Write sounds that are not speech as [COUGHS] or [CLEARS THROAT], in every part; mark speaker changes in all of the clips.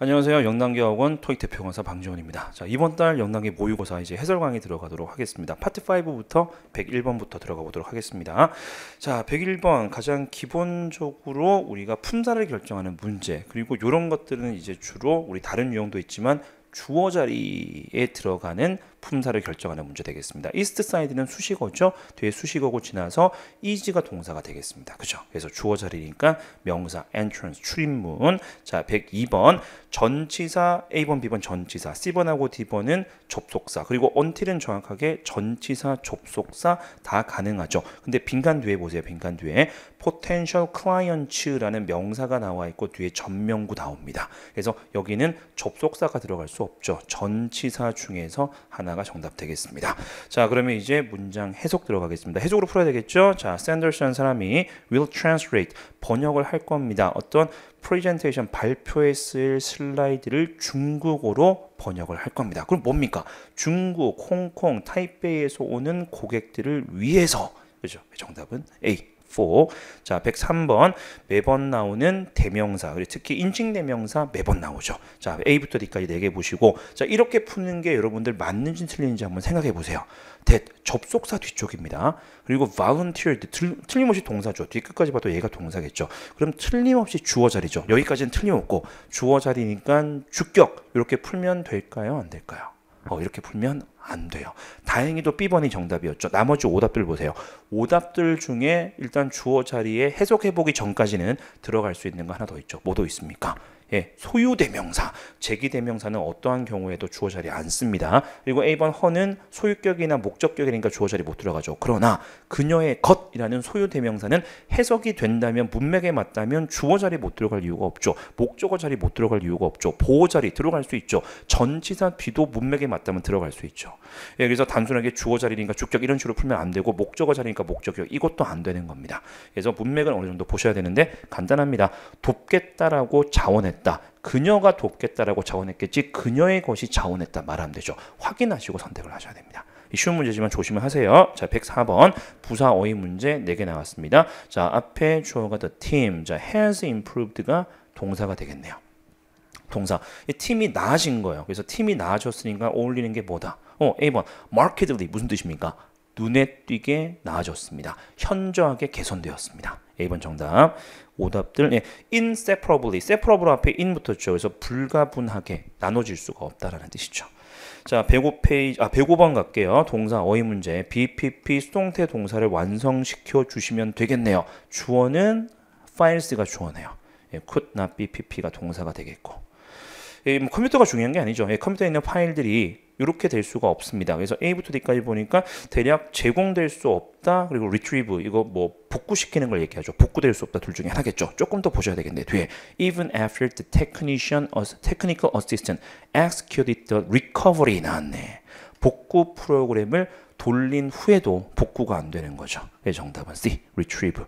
Speaker 1: 안녕하세요. 영단기학원 토익 대표 강사 방재운입니다. 자, 이번 달 영단기 모의고사 이제 해설 강의 들어가도록 하겠습니다. 파트 5부터 101번부터 들어가 보도록 하겠습니다. 자, 101번 가장 기본적으로 우리가 품사를 결정하는 문제 그리고 이런 것들은 이제 주로 우리 다른 유형도 있지만 주어 자리에 들어가는 품사를 결정하는 문제 되겠습니다. east side는 수식어죠. 뒤에 수식어고 지나서 is가 동사가 되겠습니다. 그죠? 그래서 주어 자리니까 명사 entrance 출입문. 자, 102번 전치사 A번, B번 전치사, C번하고 D번은 접속사. 그리고 until은 정확하게 전치사, 접속사 다 가능하죠. 근데 빈칸 뒤에 보세요. 빈칸 뒤에 potential clients라는 명사가 나와 있고 뒤에 전명구 나옵니다. 그래서 여기는 접속사가 들어갈 수 없죠. 전치사 중에서 하나 하나가 정답 되겠습니다. 자, 그러면 이제 문장 해석 들어가겠습니다. 해석으로 풀어야 되겠죠? 자, 샌더스라는 사람이 will translate 번역을 할 겁니다. 어떤 프레젠테이션 발표에 쓸 슬라이드를 중국어로 번역을 할 겁니다. 그럼 뭡니까? 중국, 홍콩, 타이베이에서 오는 고객들을 위해서 그죠? 정답은 A. 4. 자, 103번 매번 나오는 대명사. 특히 인칭 대명사 매번 나오죠. 자, A부터 D까지 4개 보시고 자, 이렇게 푸는 게 여러분들 맞는지 틀리는지 한번 생각해 보세요. that 접속사 뒤쪽입니다. 그리고 volunteered 틀림없이 동사죠. 뒤끝까지 봐도 얘가 동사겠죠. 그럼 틀림없이 주어 자리죠. 여기까지는 틀림없고 주어 자리니까 주격 이렇게 풀면 될까요? 안 될까요? 어, 이렇게 풀면 안 돼요. 다행히도 B번이 정답이었죠. 나머지 오답들 보세요. 오답들 중에 일단 주어 자리에 해석해보기 전까지는 들어갈 수 있는 거 하나 더 있죠. 뭐도 있습니까? 예, 소유 대명사, 제기 대명사는 어떠한 경우에도 주어 자리 안 씁니다. 그리고 A번 허는 소유격이나 목적격이니까 주어 자리 못 들어가죠. 그러나 그녀의 것이라는 소유 대명사는 해석이 된다면 문맥에 맞다면 주어 자리 못 들어갈 이유가 없죠. 목적어 자리 못 들어갈 이유가 없죠. 보호 자리 들어갈 수 있죠. 전치사 뒤도 문맥에 맞다면 들어갈 수 있죠. 예, 그래서 단순하게 주어 자리니까 주격 이런 식으로 풀면 안 되고 목적어 자리니까 목적격 이것도 안 되는 겁니다. 그래서 문맥을 어느 정도 보셔야 되는데 간단합니다. 돕겠다라고 자원했 자원했다. 그녀가 돕겠다라고 자원했겠지 그녀의 것이 자원했다 말하면 되죠. 확인하시고 선택을 하셔야 됩니다. 쉬운 문제지만 조심을 하세요. 자, 104번 부사 어휘 문제 4개 나왔습니다. 자, 앞에 주어가 the team. 자, has improved가 동사가 되겠네요. 동사. 이 팀이 나아진 거예요. 그래서 팀이 나아졌으니까 어울리는 게 뭐다? 어, A번. markedly 무슨 뜻입니까? 눈에 띄게 나아졌습니다. 현저하게 개선되었습니다. A번 정답. 오답들 예, inseparably, separable 앞에 in 붙었죠. 그래서 불가분하게 나눠질 수가 없다라는 뜻이죠. 자, 105페이지 아 105번 갈게요. 동사 어휘 문제. BPP 수동태 동사를 완성시켜 주시면 되겠네요. 주어는 files가 주어네요. 예, could not BPP가 동사가 되겠고. 예, 뭐 컴퓨터가 중요한 게 아니죠. 예, 컴퓨터에 있는 파일들이 이렇게 될 수가 없습니다. 그래서 A부터 D까지 보니까 대략 제공될 수 없다. 그리고 retrieve 이거 뭐 복구시키는 걸 얘기하죠. 복구될 수 없다 둘 중에 하나겠죠. 조금 더 보셔야 되겠네. 뒤에 even after the technician technical assistant executed the recovery 나왔네. 복구 프로그램을 돌린 후에도 복구가 안 되는 거죠. 네, 정답은 C. retrieve.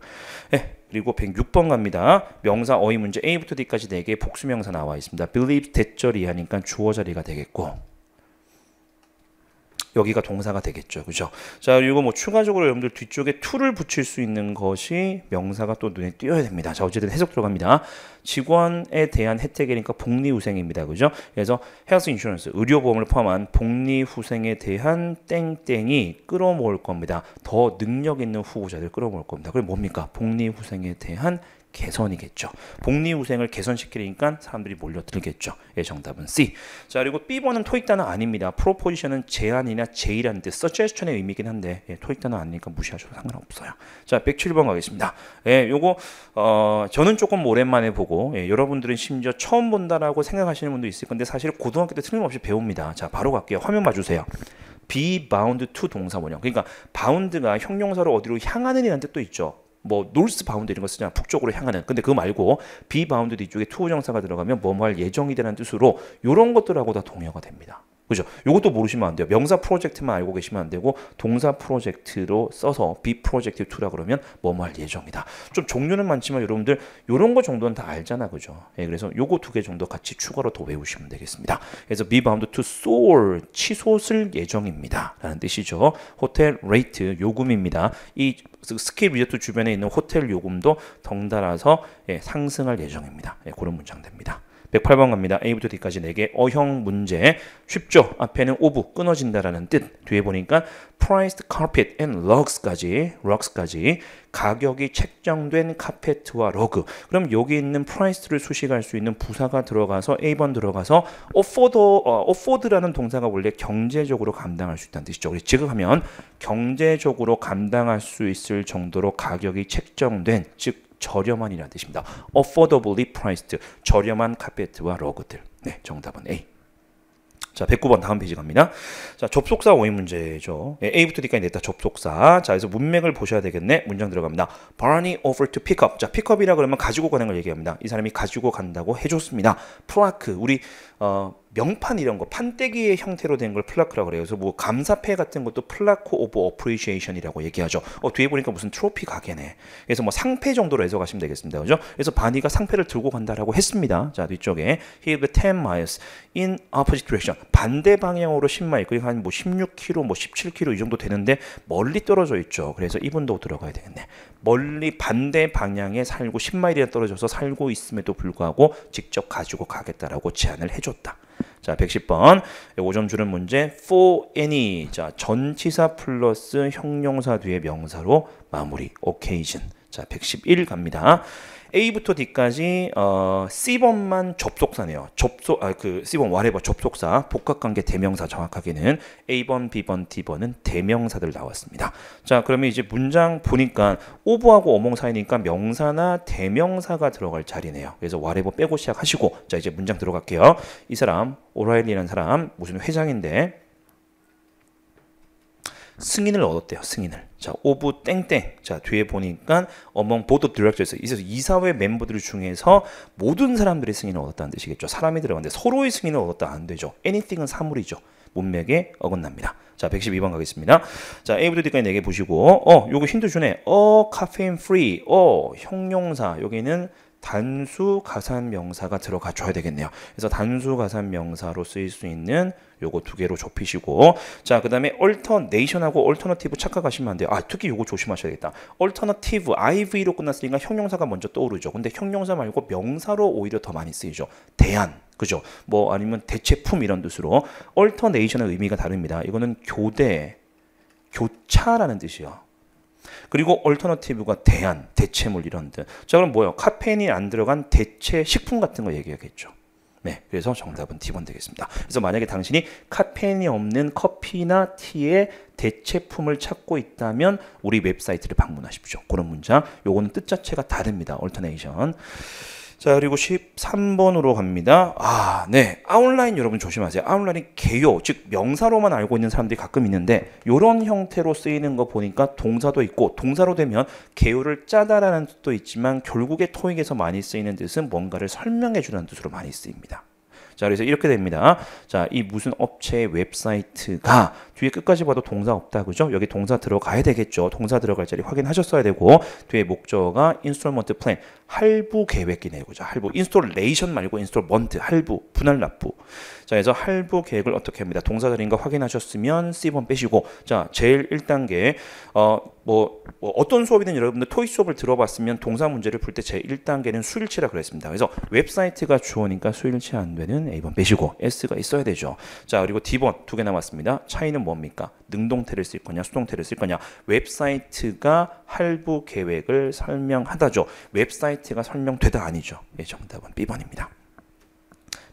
Speaker 1: 네, 그리고 106번 갑니다. 명사 어휘 문제 A부터 D까지 4개 복수명사 나와 있습니다. believe 대절이 하니까 주어 자리가 되겠고 여기가 동사가 되겠죠. 그죠? 자, 그리고 뭐 추가적으로 여러분들 뒤쪽에 to를 붙일 수 있는 것이 명사가 또 눈에 띄어야 됩니다. 자, 어쨌든 해석 들어갑니다. 직원에 대한 혜택이니까 복리후생입니다. 그죠? 그래서 헬스 인슈런스, 의료보험을 포함한 복리후생에 대한 땡땡이 끌어모을 겁니다. 더 능력 있는 후보자들 끌어모을 겁니다. 그게 뭡니까? 복리후생에 대한 개선이겠죠. 복리후생을 개선시키니까 사람들이 몰려들겠죠. 예, 정답은 C. 자, 그리고 B번은 토익 단어 아닙니다. 프로포지션은 제안이나 제의라는 뜻, suggestion의 의미긴 한데 예, 토익 단어 아니니까 무시하셔도 상관없어요. 자, 107번 가겠습니다. 예, 요거 어, 저는 조금 오랜만에 보고 예, 여러분들은 심지어 처음 본다라고 생각하시는 분도 있을 건데 사실 고등학교 때 틀림없이 배웁니다. 자, 바로 갈게요. 화면 봐주세요. be bound to 동사 원형. 그러니까 bound가 형용사로 어디로 향하는 이라는 뜻도 있죠. 뭐 northbound 이런 거 쓰잖아 북쪽으로 향하는 근데 그거 말고 be bound 뒤쪽에 to 정사가 들어가면 뭐뭐 할 예정이라는 뜻으로 이런 것들하고 다 동의어가 됩니다. 그죠? 이것도 모르시면 안 돼요. 명사 project만 알고 계시면 안 되고 동사 project로 써서 be projected to라 그러면 뭐뭐 할 예정이다. 좀 종류는 많지만 여러분들 이런 거 정도는 다 알잖아. 그죠? 예, 그래서 요거 두 개 정도 같이 추가로 더 외우시면 되겠습니다. 그래서 be bound to soar 치솟을 예정입니다. 라는 뜻이죠. 호텔 rate 요금입니다. 이 스키 리조트 주변에 있는 호텔 요금도 덩달아서 예, 상승할 예정입니다. 예, 그런 문장 됩니다. 108번 갑니다. A부터 D까지 4개 어형 문제 쉽죠? 앞에는 of 끊어진다라는 뜻 뒤에 보니까 priced carpet and rugs까지 rugs까지 가격이 책정된 카페트와 러그 그럼 여기 있는 price를 수식할 수 있는 부사가 들어가서 A번 들어가서 afford, 어, afford라는 동사가 원래 경제적으로 감당할 수 있다는 뜻이죠. 그래서 지급하면 경제적으로 감당할 수 있을 정도로 가격이 책정된 즉 저렴한이라는 뜻입니다. affordably priced 저렴한 카페트와 러그들. 네, 정답은 A. 자, 109번 다음 페이지 갑니다. 자, 접속사 오인 문제죠. 네, A부터 D까지 넷 다 접속사. 자, 그래서 문맥을 보셔야 되겠네. 문장 들어갑니다. Barney offered to pick up. 자, pick up이라 그러면 가지고 가는 걸 얘기합니다. 이 사람이 가지고 간다고 해줬습니다. plaque, 우리 어, 명판 이런 거 판때기의 형태로 된 걸 plaque라고 그래요. 그래서 뭐 감사패 같은 것도 plaque of appreciation이라고 얘기하죠. 어, 뒤에 보니까 무슨 트로피 가게네. 그래서 뭐 상패 정도로 해석하시면 되겠습니다. 그죠? 그래서 바니가 상패를 들고 간다라고 했습니다. 자, 뒤쪽에 he lived 10 miles in opposite direction. 반대 방향으로 10마일. 그게 한뭐 16km, 뭐 17km 이 정도 되는데 멀리 떨어져 있죠. 그래서 이분도 들어가야 되겠네. 멀리 반대 방향에 살고 10마일이나 떨어져서 살고 있음에도 불구하고 직접 가지고 가겠다라고 제안을 해줬다. 자, 110번. 5점 주는 문제. for any 자 전치사 플러스 형용사 뒤에 명사로 마무리. occasion 자, 111 갑니다. A부터 D까지 어, C번만 접속사네요. 접속 아 그 C번 whatever 접속사 복합관계 대명사 정확하게는 A번, B번, D번은 대명사들 나왔습니다. 자 그러면 이제 문장 보니까 of하고 among 사이니까 명사나 대명사가 들어갈 자리네요. 그래서 whatever 빼고 시작하시고 자 이제 문장 들어갈게요. 이 사람 오라일리라는 사람 무슨 회장인데 승인을 얻었대요. 승인을. 자, of 땡땡. 자, 뒤에 보니까 among board director에서 있어서 이사회 멤버들 중에서 모든 사람들의 승인을 얻었다는 뜻이겠죠. 사람이 들어갔는데 서로의 승인을 얻었다 안 되죠. anything은 사물이죠. 문맥에 어긋납니다. 자, 112번 가겠습니다. 자, A부터 D까지 4개 보시고 어, 요거 힌트 주네. 어, caffeine free. 어, 형용사. 여기는 단수 가산 명사가 들어가 줘야 되겠네요. 그래서 단수 가산 명사로 쓰일 수 있는 요거 두 개로 좁히시고 자 그다음에 alternation하고 alternative 착각하시면 안 돼요. 아 특히 요거 조심하셔야겠다. alternative iv로 끝났으니까 형용사가 먼저 떠오르죠. 근데 형용사 말고 명사로 오히려 더 많이 쓰이죠. 대안 그죠? 뭐 아니면 대체품 이런 뜻으로 alternation의 의미가 다릅니다. 이거는 교대 교차라는 뜻이요. 그리고 얼터너티브가 대안, 대체물 이런 듯. 자 그럼 뭐요? 카페인이 안 들어간 대체 식품 같은 거 얘기하겠죠. 네, 그래서 정답은 D번 되겠습니다. 그래서 만약에 당신이 카페인이 없는 커피나 티의 대체품을 찾고 있다면 우리 웹사이트를 방문하십시오. 그런 문장. 요거는 뜻 자체가 다릅니다. 얼터네이션. 자, 그리고 13번으로 갑니다. 아, 네. 아웃라인 여러분 조심하세요. 아웃라인이 개요, 즉 명사로만 알고 있는 사람들이 가끔 있는데 이런 형태로 쓰이는 거 보니까 동사도 있고 동사로 되면 개요를 짜다라는 뜻도 있지만 결국에 토익에서 많이 쓰이는 뜻은 뭔가를 설명해 주는 뜻으로 많이 쓰입니다. 자, 그래서 이렇게 됩니다. 자, 이 무슨 업체의 웹사이트가 뒤에 끝까지 봐도 동사 없다. 그죠? 여기 동사 들어가야 되겠죠. 동사 들어갈 자리 확인하셨어야 되고 뒤에 목적어가 installment plan 할부 계획이네요. 그죠? 할부 installation 말고 installment 할부 분할 납부. 자, 그래서 할부 계획을 어떻게 합니다. 동사 자리인가 확인하셨으면 C번 빼시고 자, 제일 1단계 어, 뭐, 뭐 어떤 수업이든 여러분들 토익 수업을 들어봤으면 동사 문제를 풀 때 제 1단계는 수일치라 그랬습니다. 그래서 웹사이트가 주어니까 수일치 안 되는 A번 빼시고 S가 있어야 되죠. 자, 그리고 D번 두 개 남았습니다. 차이는 뭡니까? 능동태를 쓸 거냐, 수동태를 쓸 거냐. 웹사이트가 할부 계획을 설명하다죠. 웹사이트가 설명되다 아니죠. 예, 정답은 B번입니다.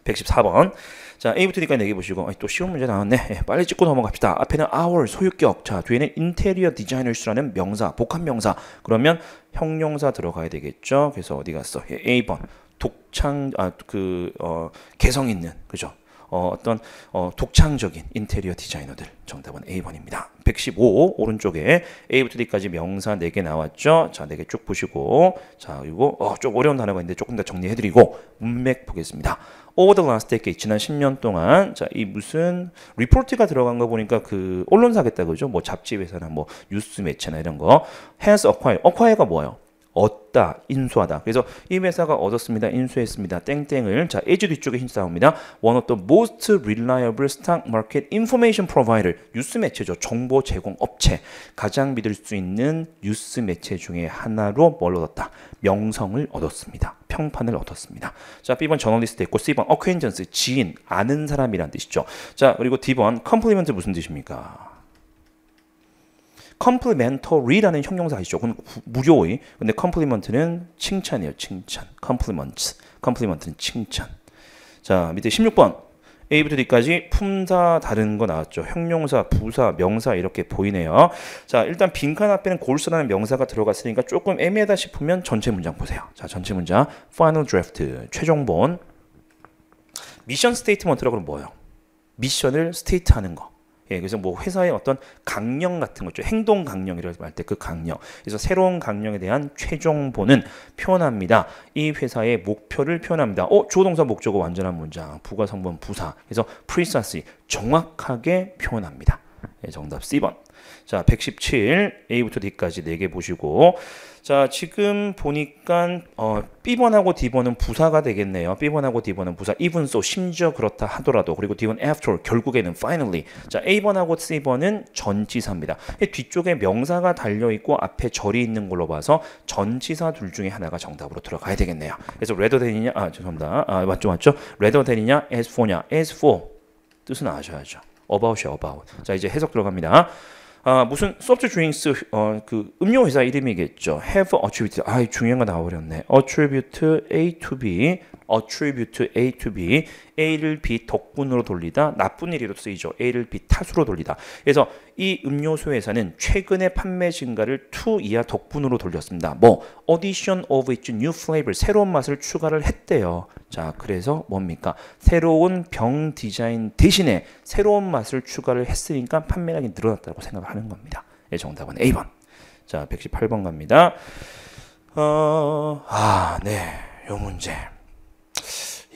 Speaker 1: 114번. 자, A부터 D까지 네 개 보시고 또 쉬운 문제 나왔네. 예, 빨리 찍고 넘어갑시다. 앞에는 our 소유격. 자, 뒤에는 interior designers라는 명사, 복합 명사. 그러면 형용사 들어가야 되겠죠. 그래서 어디 갔어? 예, A번. 독창 아 그 어, 개성 있는 그죠? 어, 어떤 어, 독창적인 인테리어 디자이너들 정답은 A번입니다. 115 오른쪽에 A부터 D까지 명사 4개 나왔죠. 자, 4개 쭉 보시고 자, 그리고 어, 좀 어려운 단어가 있는데 조금 더 정리해 드리고 문맥 보겠습니다. Over the last decade 지난 10년 동안 자, 이 무슨 리포트가 들어간 거 보니까 그 언론사겠다 그죠? 뭐 잡지 회사나 뭐 뉴스 매체나 이런 거 has acquired. acquire가 뭐예요? 얻다, 인수하다. 그래서 이 회사가 얻었습니다, 인수했습니다. 땡땡을 자 as 뒤쪽에 힌트 나옵니다. One of the most reliable stock market information provider. 뉴스 매체죠. 정보 제공 업체. 가장 믿을 수 있는 뉴스 매체 중에 하나로 뭘 얻었다? 명성을 얻었습니다. 평판을 얻었습니다. 자, B번 저널리스트 있고 C번 acquaintance 지인, 아는 사람이란 뜻이죠. 자, 그리고 D번 compliment 무슨 뜻입니까? complimentary라는 형용사? 그건 무료의. 근데 compliment는 칭찬이에요. 칭찬. compliment. compliment는 칭찬. 자, 밑에 16번. A부터 D까지 품사 다른 거 나왔죠. 형용사, 부사, 명사 이렇게 보이네요. 자, 일단 빈칸 앞에는 goals라는 명사가 들어갔으니까 조금 애매하다 싶으면 전체 문장 보세요. 자, 전체 문장. Final draft. 최종본. mission statement라고 그러면 뭐예요? mission을 state 하는 거. 예, 그래서 뭐 회사의 어떤 강령 같은 거죠. 행동 강령이라고 할 때 그 강령. 그래서 새로운 강령에 대한 최종본은 표현합니다. 이 회사의 목표를 표현합니다. 어, 주동사 목적어 완전한 문장. 부가 성분 부사. 그래서 precisely 정확하게 표현합니다. 예, 정답 C번. 자, 117 A부터 D까지 4개 보시고 자, 지금 보니까 어, B번하고 D번은 부사가 되겠네요. B번하고 D번은 부사. even so 심지어 그렇다 하더라도 그리고 D번 after 결국에는 finally. 자, A번하고 C번은 전치사입니다. 뒤쪽에 명사가 달려 있고 앞에 절이 있는 걸로 봐서 전치사 둘 중에 하나가 정답으로 들어가야 되겠네요. 그래서 rather than이냐 아, 죄송합니다. 아, 맞죠, 맞죠? rather than이냐 as for냐 as for 뜻은 아셔야죠. about이 about. 자, 이제 해석 들어갑니다. 아, 무슨 소프트 드링스 어, 그 음료 회사 이름이겠죠. have attribute. 아, 중요한 거 나와버렸네. attribute A to B. attribute A to B. A를 B 덕분으로 돌리다. 나쁜 일이로 쓰이죠. A를 B 탓으로 돌리다. 그래서 이 음료수 회사는 최근에 판매 증가를 to 이하 덕분으로 돌렸습니다. 뭐 addition of its new flavor 새로운 맛을 추가를 했대요. 자, 그래서 뭡니까? 새로운 병 디자인 대신에 새로운 맛을 추가를 했으니까 판매량이 늘어났다고 생각을 하는 겁니다. 예, 정답은 A번. 자, 118번 갑니다. 어, 아, 네. 요 문제.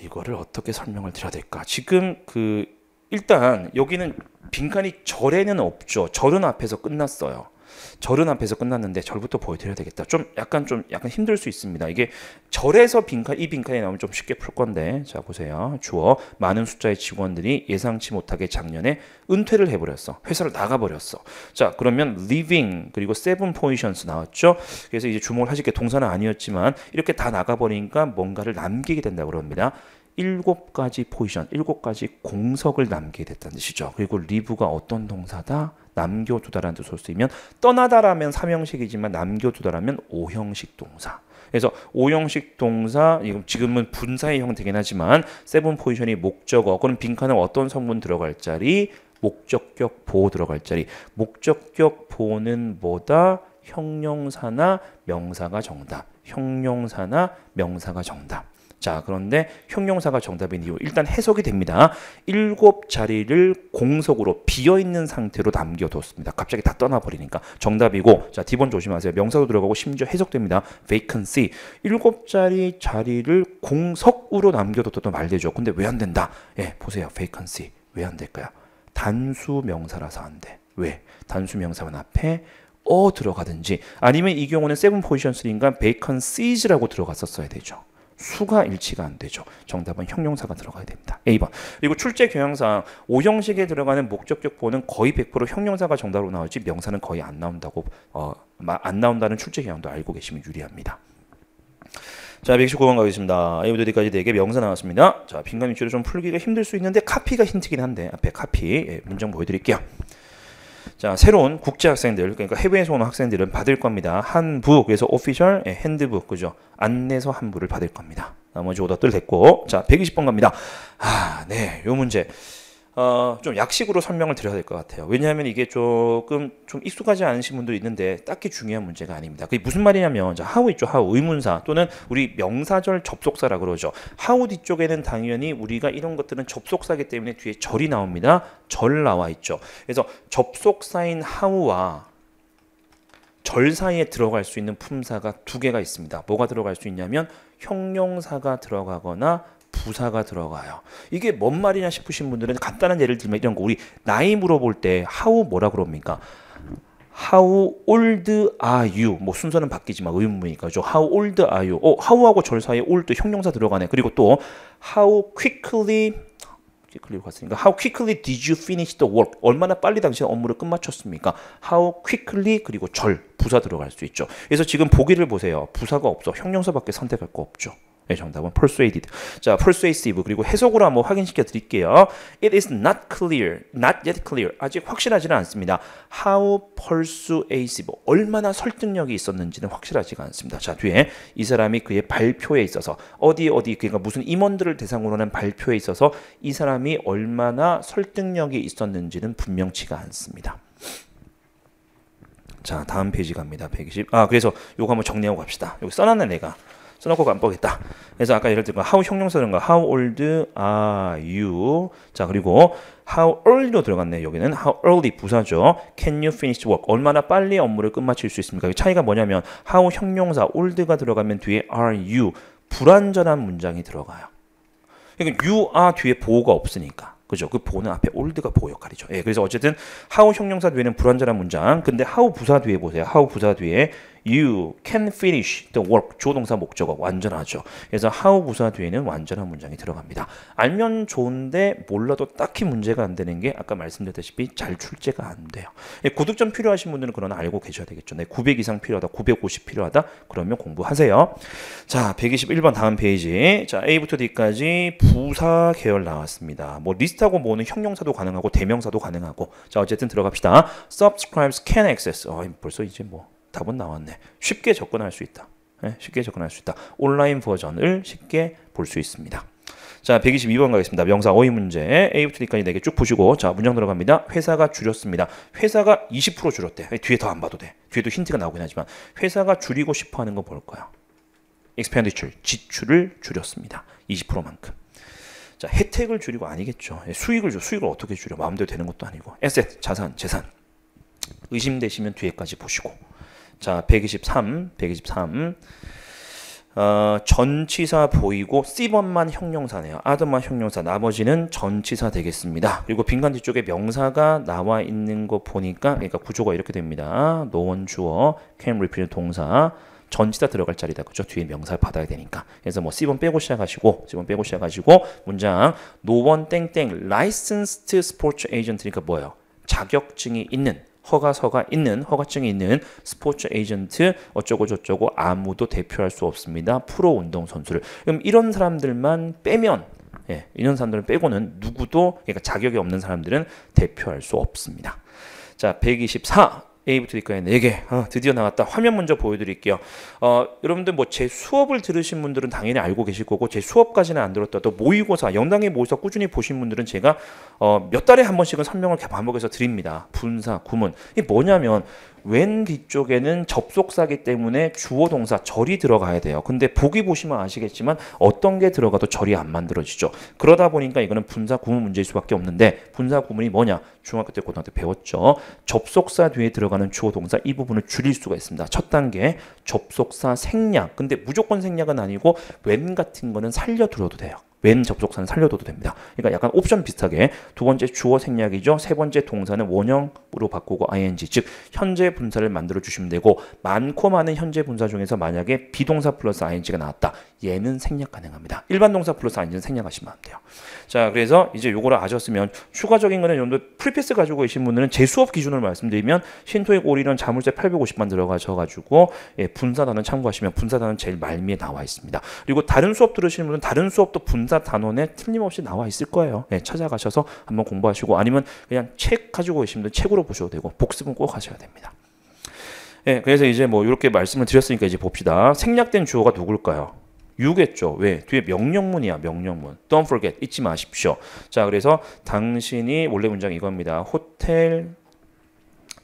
Speaker 1: 이거를 어떻게 설명을 드려야 될까? 지금 그 일단 여기는 빈칸이 절에는 없죠. 절은 앞에서 끝났어요. 절은 앞에서 끝났는데 절부터 보여드려야 되겠다. 좀 약간 좀 약간 힘들 수 있습니다. 이게 절에서 빈칸 이 빈칸이 나오면 좀 쉽게 풀 건데 자 보세요. 주어 많은 숫자의 직원들이 예상치 못하게 작년에 은퇴를 해버렸어. 회사를 나가버렸어. 자 그러면 living 그리고 seven positions 나왔죠. 그래서 이제 주목을 하실 게 동사는 아니었지만 이렇게 다 나가버리니까 뭔가를 남기게 된다고 그럽니다. 일곱 가지 포지션, 일곱 가지 공석을 남기게 됐다는 뜻이죠. 그리고 leave가 어떤 동사다? 남겨두다라는 뜻으로 쓰이면 떠나다라면 삼형식이지만 남겨두다라면 오형식 동사. 그래서 오형식 동사 지금은 분사의 형태긴 하지만 seven position이 목적어 그럼 빈칸에 어떤 성분 들어갈 자리? 목적격 보어 들어갈 자리. 목적격 보어는 뭐다? 형용사나 명사가 정답. 형용사나 명사가 정답 자, 그런데 형용사가 정답인 이유 일단 해석이 됩니다. 일곱 자리를 공석으로 비어 있는 상태로 남겨뒀습니다. 갑자기 다 떠나버리니까 정답이고 자, D번 조심하세요. 명사도 들어가고 심지어 해석됩니다. vacancy 일곱 자리 자리를 공석으로 남겨뒀다도 말되죠. 근데 왜 안 된다? 예, 보세요. vacancy 왜 안 될까요? 단수 명사라서 안 돼. 왜? 단수 명사만 앞에 어 들어가든지 아니면 이 경우는 세븐 포지션 3인가 vacancies,라고 들어갔었어야 되죠. 수가 일치가 안 되죠. 정답은 형용사가 들어가야 됩니다. A번. 그리고 출제 경향상 5형식에 들어가는 목적격 보는 거의 100% 형용사가 정답으로 나오지 명사는 거의 안 나온다고 어, 안 나온다는 출제 경향도 알고 계시면 유리합니다. 자, 119번 가겠습니다. A부터 D까지 4개 명사 나왔습니다. 자, 빈칸 위치를 좀 풀기가 힘들 수 있는데 카피가 힌트긴 한데 앞에 카피 예, 문장 보여드릴게요. 자, 새로운 국제 학생들, 그러니까 해외에서 오는 학생들은 받을 겁니다. 한부, 그래서 오피셜 예, 핸드북, 그죠? 안내서 한부를 받을 겁니다. 나머지 오더들 됐고, 자, 120번 갑니다. 아, 네, 요 문제. 어, 좀 약식으로 설명을 드려야 될 것 같아요. 왜냐하면 이게 조금 좀 익숙하지 않으신 분도 있는데 딱히 중요한 문제가 아닙니다. 그게 무슨 말이냐면 자, 하우 있죠. 하우 의문사 또는 우리 명사절 접속사라 그러죠. 하우 뒤쪽에는 당연히 우리가 이런 것들은 접속사기 때문에 뒤에 절이 나옵니다. 절 나와 있죠. 그래서 접속사인 하우와 절 사이에 들어갈 수 있는 품사가 두 개가 있습니다. 뭐가 들어갈 수 있냐면 형용사가 들어가거나 부사가 들어가요. 이게 뭔 말이냐 싶으신 분들은 간단한 예를 들면 이런 거 우리 나이 물어볼 때 하우 뭐라 그럽니까? How old are you? 뭐 순서는 바뀌지만 의문문이니까 죠 How old are you? 어, how하고 절 사이에 old 형용사 들어가네. 그리고 또 how quickly quickly로 갔으니까 How quickly did you finish the work? 얼마나 빨리 당신 업무를 끝마쳤습니까? How quickly 그리고 절 부사 들어갈 수 있죠. 그래서 지금 보기를 보세요. 부사가 없어. 형용사밖에 선택할 거 없죠. 네, 정답은 persuaded. 자, persuasive 그리고 해석으로 한번 확인시켜 드릴게요. It is not clear, not yet clear. 아직 확실하지는 않습니다. How persuasive, 얼마나 설득력이 있었는지는 확실하지가 않습니다. 자, 뒤에 이 사람이 그의 발표에 있어서 어디 어디 그러니까 무슨 임원들을 대상으로 하는 발표에 있어서 이 사람이 얼마나 설득력이 있었는지는 분명치가 않습니다. 자, 다음 페이지 갑니다. 120. 아, 그래서 요거 한번 정리하고 갑시다. 여기 써놨네, 내가. 써놓고 깜빡했다. 그래서 아까 예를 들면 how 형용사는 거 how old are you? 자 그리고 how early로 들어갔네. 여기는 how early 부사죠. Can you finish work? 얼마나 빨리 업무를 끝마칠 수 있습니까? 차이가 뭐냐면 how 형용사 old가 들어가면 뒤에 are you 불완전한 문장이 들어가요. 그러니까 you are 뒤에 보호가 없으니까. 그죠? 그 보는 앞에 올드가 보호 역할이죠. 예, 그래서 어쨌든 how 형용사 뒤에는 불완전한 문장. 근데 how 부사 뒤에 보세요. how 부사 뒤에 You can finish the work. 주어동사 목적어 완전하죠. 그래서 how 부사 뒤에는 완전한 문장이 들어갑니다. 알면 좋은데 몰라도 딱히 문제가 안 되는 게 아까 말씀드렸다시피 잘 출제가 안 돼요. 예, 고득점 필요하신 분들은 그러나 알고 계셔야 되겠죠. 네, 900 이상 필요하다, 950 필요하다. 그러면 공부하세요. 자, 121번 다음 페이지. 자, A부터 D까지 부사 계열 나왔습니다. 뭐 least하고 more는 형용사도 가능하고 대명사도 가능하고. 자, 어쨌든 들어갑시다. Subscribers can access. 어, 벌써 이제 뭐 답은 나왔네. 쉽게 접근할 수 있다. 네, 쉽게 접근할 수 있다. 온라인 버전을 쉽게 볼 수 있습니다. 자, 122번 가겠습니다. 명사 어휘 문제 A부터 D까지 4개 쭉 보시고 자, 문장 들어갑니다. 회사가 줄였습니다. 회사가 20% 줄였대. 뒤에 더 안 봐도 돼. 뒤에도 힌트가 나오긴 하지만 회사가 줄이고 싶어 하는 거 볼까요? expenditure, 지출을 줄였습니다. 20%만큼. 자, 혜택을 줄이고 아니겠죠. 예, 수익을 줘. 수익을 어떻게 줄여? 마음대로 되는 것도 아니고. 에셋, 자산, 재산. 의심되시면 뒤에까지 보시고. 자, 123, 123. 어, 전치사 보이고 C번만 형용사네요. 아더만 형용사. 나머지는 전치사 되겠습니다. 그리고 빈칸 뒤쪽에 명사가 나와 있는 거 보니까 그러니까 구조가 이렇게 됩니다. 노원 주어, can repeat 동사. 전치사 들어갈 자리다. 그죠? 뒤에 명사를 받아야 되니까. 그래서 뭐 C번 빼고 시작하시고 C번 빼고 시작하시고 문장 노원 땡땡 licensed sports agent니까 뭐예요? 자격증이 있는 허가서가 있는 허가증이 있는 스포츠 에이전트 어쩌고 저쩌고 아무도 대표할 수 없습니다. 프로 운동 선수를. 그럼 이런 사람들만 빼면 예, 이런 사람들을 빼고는 누구도 그러니까 자격이 없는 사람들은 대표할 수 없습니다. 자, 124 A부터 D까지 4개. 어, 드디어 나왔다. 화면 먼저 보여드릴게요. 어, 여러분들 뭐 제 수업을 들으신 분들은 당연히 알고 계실 거고 제 수업까지는 안 들었다도 모의고사, 영당의 모의고사 꾸준히 보신 분들은 제가 어, 몇 달에 한 번씩은 설명을 반복해서 드립니다. 분사, 구문. 이게 뭐냐면 왼 뒤쪽에는 접속사기 때문에 주어 동사 절이 들어가야 돼요. 근데 보기 보시면 아시겠지만 어떤 게 들어가도 절이 안 만들어지죠. 그러다 보니까 이거는 분사 구문 문제일 수밖에 없는데 분사 구문이 뭐냐? 중학교 때 고등학교 때 배웠죠. 접속사 뒤에 들어가는 주어 동사 이 부분을 줄일 수가 있습니다. 첫 단계 접속사 생략. 근데 무조건 생략은 아니고 when 같은 거는 살려 두어도 돼요. when 접속사는 살려둬도 됩니다. 그러니까 약간 옵션 비슷하게 두 번째 주어 생략이죠. 세 번째 동사는 원형으로 바꾸고 ing 즉 현재 분사를 만들어 주시면 되고 많고 많은 현재 분사 중에서 만약에 비동사 플러스 ing가 나왔다. 얘는 생략 가능합니다. 일반 동사 플러스 ing는 생략하시면 안 돼요. 자, 그래서 이제 요거를 아셨으면 추가적인 거는 여러분 프리패스 가지고 계신 분들은 제 수업 기준을 말씀드리면 신토익 올인원 자물쇠 850만 들어가셔 가지고 예, 분사단원 참고하시면 분사단원 제일 말미에 나와 있습니다. 그리고 다른 수업 들으시는 분은 다른 수업도 분사 단원에 틀림없이 나와 있을 거예요. 예, 찾아가셔서 한번 공부하시고 아니면 그냥 책 가지고 분들 책으로 보셔도 되고 복습은 꼭 하셔야 됩니다. 예, 그래서 이제 뭐 이렇게 말씀을 드렸으니까 이제 봅시다. 생략된 주어가 누굴까요? 유겠죠. 왜? 뒤에 명령문이야, 명령문. Don't forget. 잊지 마십시오. 자, 그래서 당신이 원래 문장 이겁니다. 호텔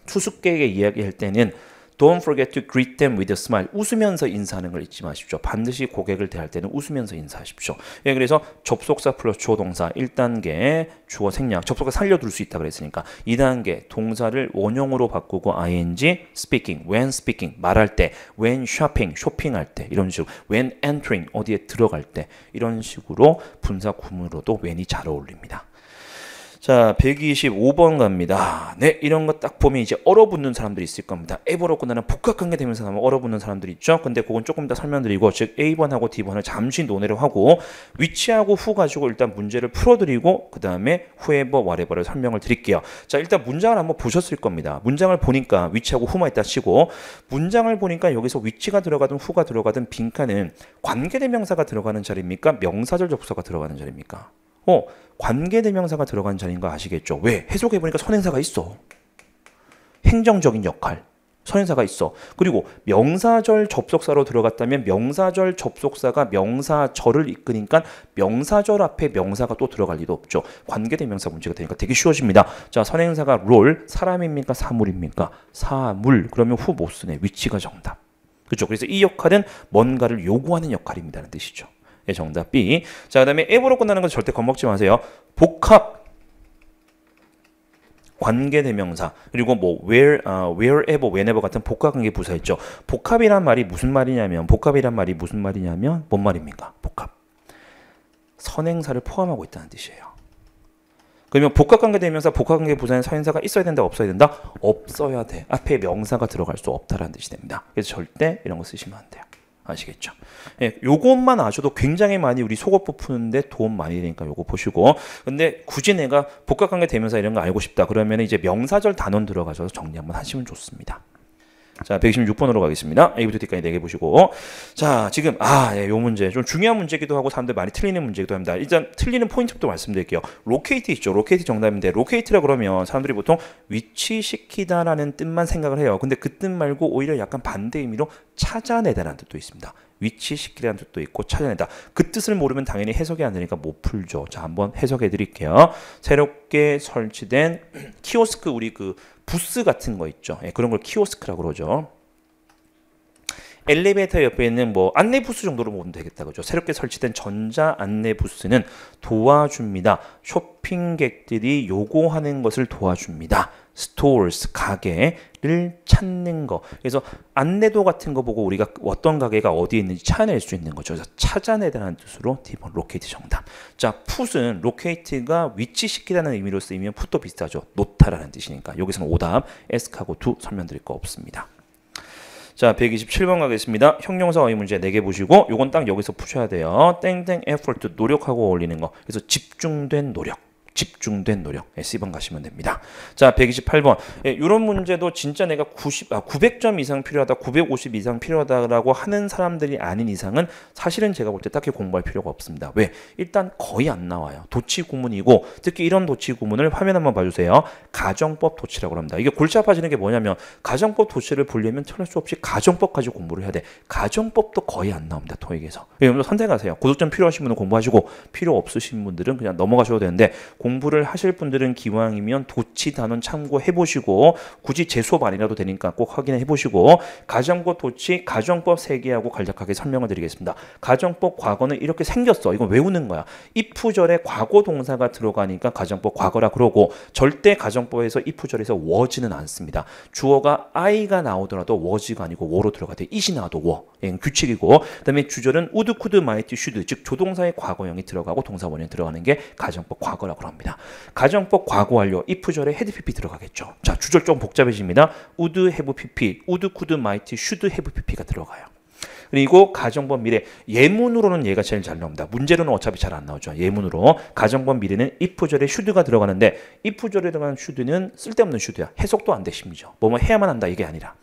Speaker 1: 투숙객에게 이야기할 때는 Don't forget to greet them with a smile. 웃으면서 인사하는 걸 잊지 마십시오. 반드시 고객을 대할 때는 웃으면서 인사하십시오. 예, 그래서 접속사 플러스 주어 동사 1단계 주어 생략. 접속사 살려둘 수 있다 그랬으니까 2단계 동사를 원형으로 바꾸고 ing speaking, when speaking 말할 때, when shopping 쇼핑할 때 이런 식으로 when entering 어디에 들어갈 때 이런 식으로 분사 구문으로도 when이 잘 어울립니다. 자, 125번 갑니다. 네, 이런 거 딱 보면 이제 얼어붙는 사람들이 있을 겁니다. 에버로 끝나는 복합관계 되면서 나면 얼어붙는 사람들이 있죠. 근데 그건 조금 더 설명드리고, 즉 A번하고 D번을 잠시 논의를 하고 위치하고 후 가지고 일단 문제를 풀어드리고 그 다음에 후에버, 와레버를 설명을 드릴게요. 자, 일단 문장을 한번 보셨을 겁니다. 문장을 보니까 위치하고 후만 있다 치고 문장을 보니까 여기서 위치가 들어가든 후가 들어가든 빈칸은 관계 대명사가 들어가는 자리입니까? 명사절 접수가 들어가는 자리입니까? 어, 관계대명사가 들어간 자리인 거 아시겠죠? 왜? 해석해보니까 선행사가 있어. 행정적인 역할. 선행사가 있어. 그리고 명사절 접속사로 들어갔다면 명사절 접속사가 명사절을 이끄니까 명사절 앞에 명사가 또 들어갈 리도 없죠. 관계대명사 문제가 되니까 되게 쉬워집니다. 자, 선행사가 롤, 사람입니까? 사물입니까? 사물. 그러면 후 못 쓰네. 위치가 정답. 그렇죠. 그래서 이 역할은 뭔가를 요구하는 역할입니다는 뜻이죠. 예, 정답 B. 자, 그다음에 앱으로 끝나는 건 절대 겁먹지 마세요. 복합 관계 대명사 그리고 뭐 where, uh, wherever, whenever 같은 복합 관계 부사 있죠. 복합이란 말이 무슨 말이냐면 복합이란 말이 무슨 말이냐면 뭔 말입니까? 복합. 선행사를 포함하고 있다는 뜻이에요. 그러면 복합관계 대명사, 복합관계 부사는 선행사가 있어야 된다, 없어야 된다? 없어야 돼. 앞에 명사가 들어갈 수 없다라는 뜻이 됩니다. 그래서 절대 이런 거 쓰시면 안 돼요. 아시겠죠? 예, 요것만 아셔도 굉장히 많이 우리 속어법 푸는데 도움 많이 되니까 요거 보시고 근데 굳이 내가 복합관계 대명사 이런 거 알고 싶다 그러면 이제 명사절 단원 들어가셔서 정리 한번 하시면 좋습니다. 자, 126번으로 가겠습니다. A부터 D까지 4개 보시고. 자, 지금, 아, 예, 요 문제. 좀 중요한 문제기도 하고 사람들 많이 틀리는 문제기도 합니다. 일단 틀리는 포인트부터 말씀드릴게요. locate 있죠. locate 정답인데, locate라 그러면 사람들이 보통 위치시키다라는 뜻만 생각을 해요. 근데 그 뜻 말고 오히려 약간 반대 의미로 찾아내다라는 뜻도 있습니다. 위치시키라는 뜻도 있고 찾아내다. 그 뜻을 모르면 당연히 해석이 안 되니까 못 풀죠. 자, 한번 해석해 드릴게요. 새롭게 설치된 [CLEARS THROAT] 키오스크 우리 그 부스 같은 거 있죠. 예, 그런 걸 키오스크라고 그러죠. 엘리베이터 옆에 있는 뭐 안내 부스 정도로 보면 되겠다 그죠? 새롭게 설치된 전자 안내 부스는 도와줍니다. 쇼핑객들이 요구하는 것을 도와줍니다. stores 가게를 찾는 거. 그래서 안내도 같은 거 보고 우리가 어떤 가게가 어디에 있는지 찾아낼 수 있는 거죠. 그래서 찾아내다는 뜻으로 D번 locate 정답. 자 put은 locate가 위치시키다는 의미로 쓰이면 put도 비슷하죠. 놓다라는 뜻이니까. 여기서는 오답 ask하고 do 설명드릴 거 없습니다 자, 127번 가겠습니다. 형용사 어휘 문제 4개 보시고 요건 딱 여기서 푸셔야 돼요. 땡땡 effort 노력하고 어울리는 거. 그래서 집중된 노력. 집중된 노력. 예, C번 가시면 됩니다. 자, 128번. 예, 이런 문제도 진짜 내가 90, 아, 900점 이상 필요하다, 950 이상 필요하다라고 하는 사람들이 아닌 이상은 사실은 제가 볼 때 딱히 공부할 필요가 없습니다. 왜? 일단 거의 안 나와요. 도치 구문이고 특히 이런 도치 구문을 화면 한번 봐주세요. 가정법 도치라고 합니다. 이게 골치 아파지는 게 뭐냐면 가정법 도치를 보려면 틀릴 수 없이 가정법 가지고 공부를 해야 돼. 가정법도 거의 안 나옵니다. 토익에서. 여러분 선택하세요. 고득점 필요하신 분은 공부하시고 필요 없으신 분들은 그냥 넘어가셔도 되는데 공부를 하실 분들은 기왕이면 도치 단원 참고해 보시고 굳이 제 수업 아니라도 되니까 꼭 확인해 보시고 가정법 도치 가정법 세 개하고 간략하게 설명을 드리겠습니다. 가정법 과거는 이렇게 생겼어. 이건 외우는 거야. if절에 과거 동사가 들어가니까 가정법 과거라 그러고 절대 가정법에서 if절에서 was는 않습니다. 주어가 I가 나오더라도 was가 아니고 were 들어가야 돼. it이 나와도 were. 예, 규칙이고 그다음에 주절은 would, could, might, should 즉 조동사의 과거형이 들어가고 동사 원형이 들어가는 게 가정법 과거라고 합니다. 합니다. 가정법 과거 완료 if절에 had pp 들어가겠죠. 자 주절 좀 복잡해집니다. would have pp, would, could, might, should have pp가 들어가요. 그리고 가정법 미래 예문으로는 얘가 제일 잘 나옵니다. 문제로는 어차피 잘 안 나오죠. 예문으로 가정법 미래는 if절에 should가 들어가는데 if절에 들어가는 should는 쓸데없는 should야. 해석도 안 되십니다. 뭐뭐 해야만 한다 이게 아니라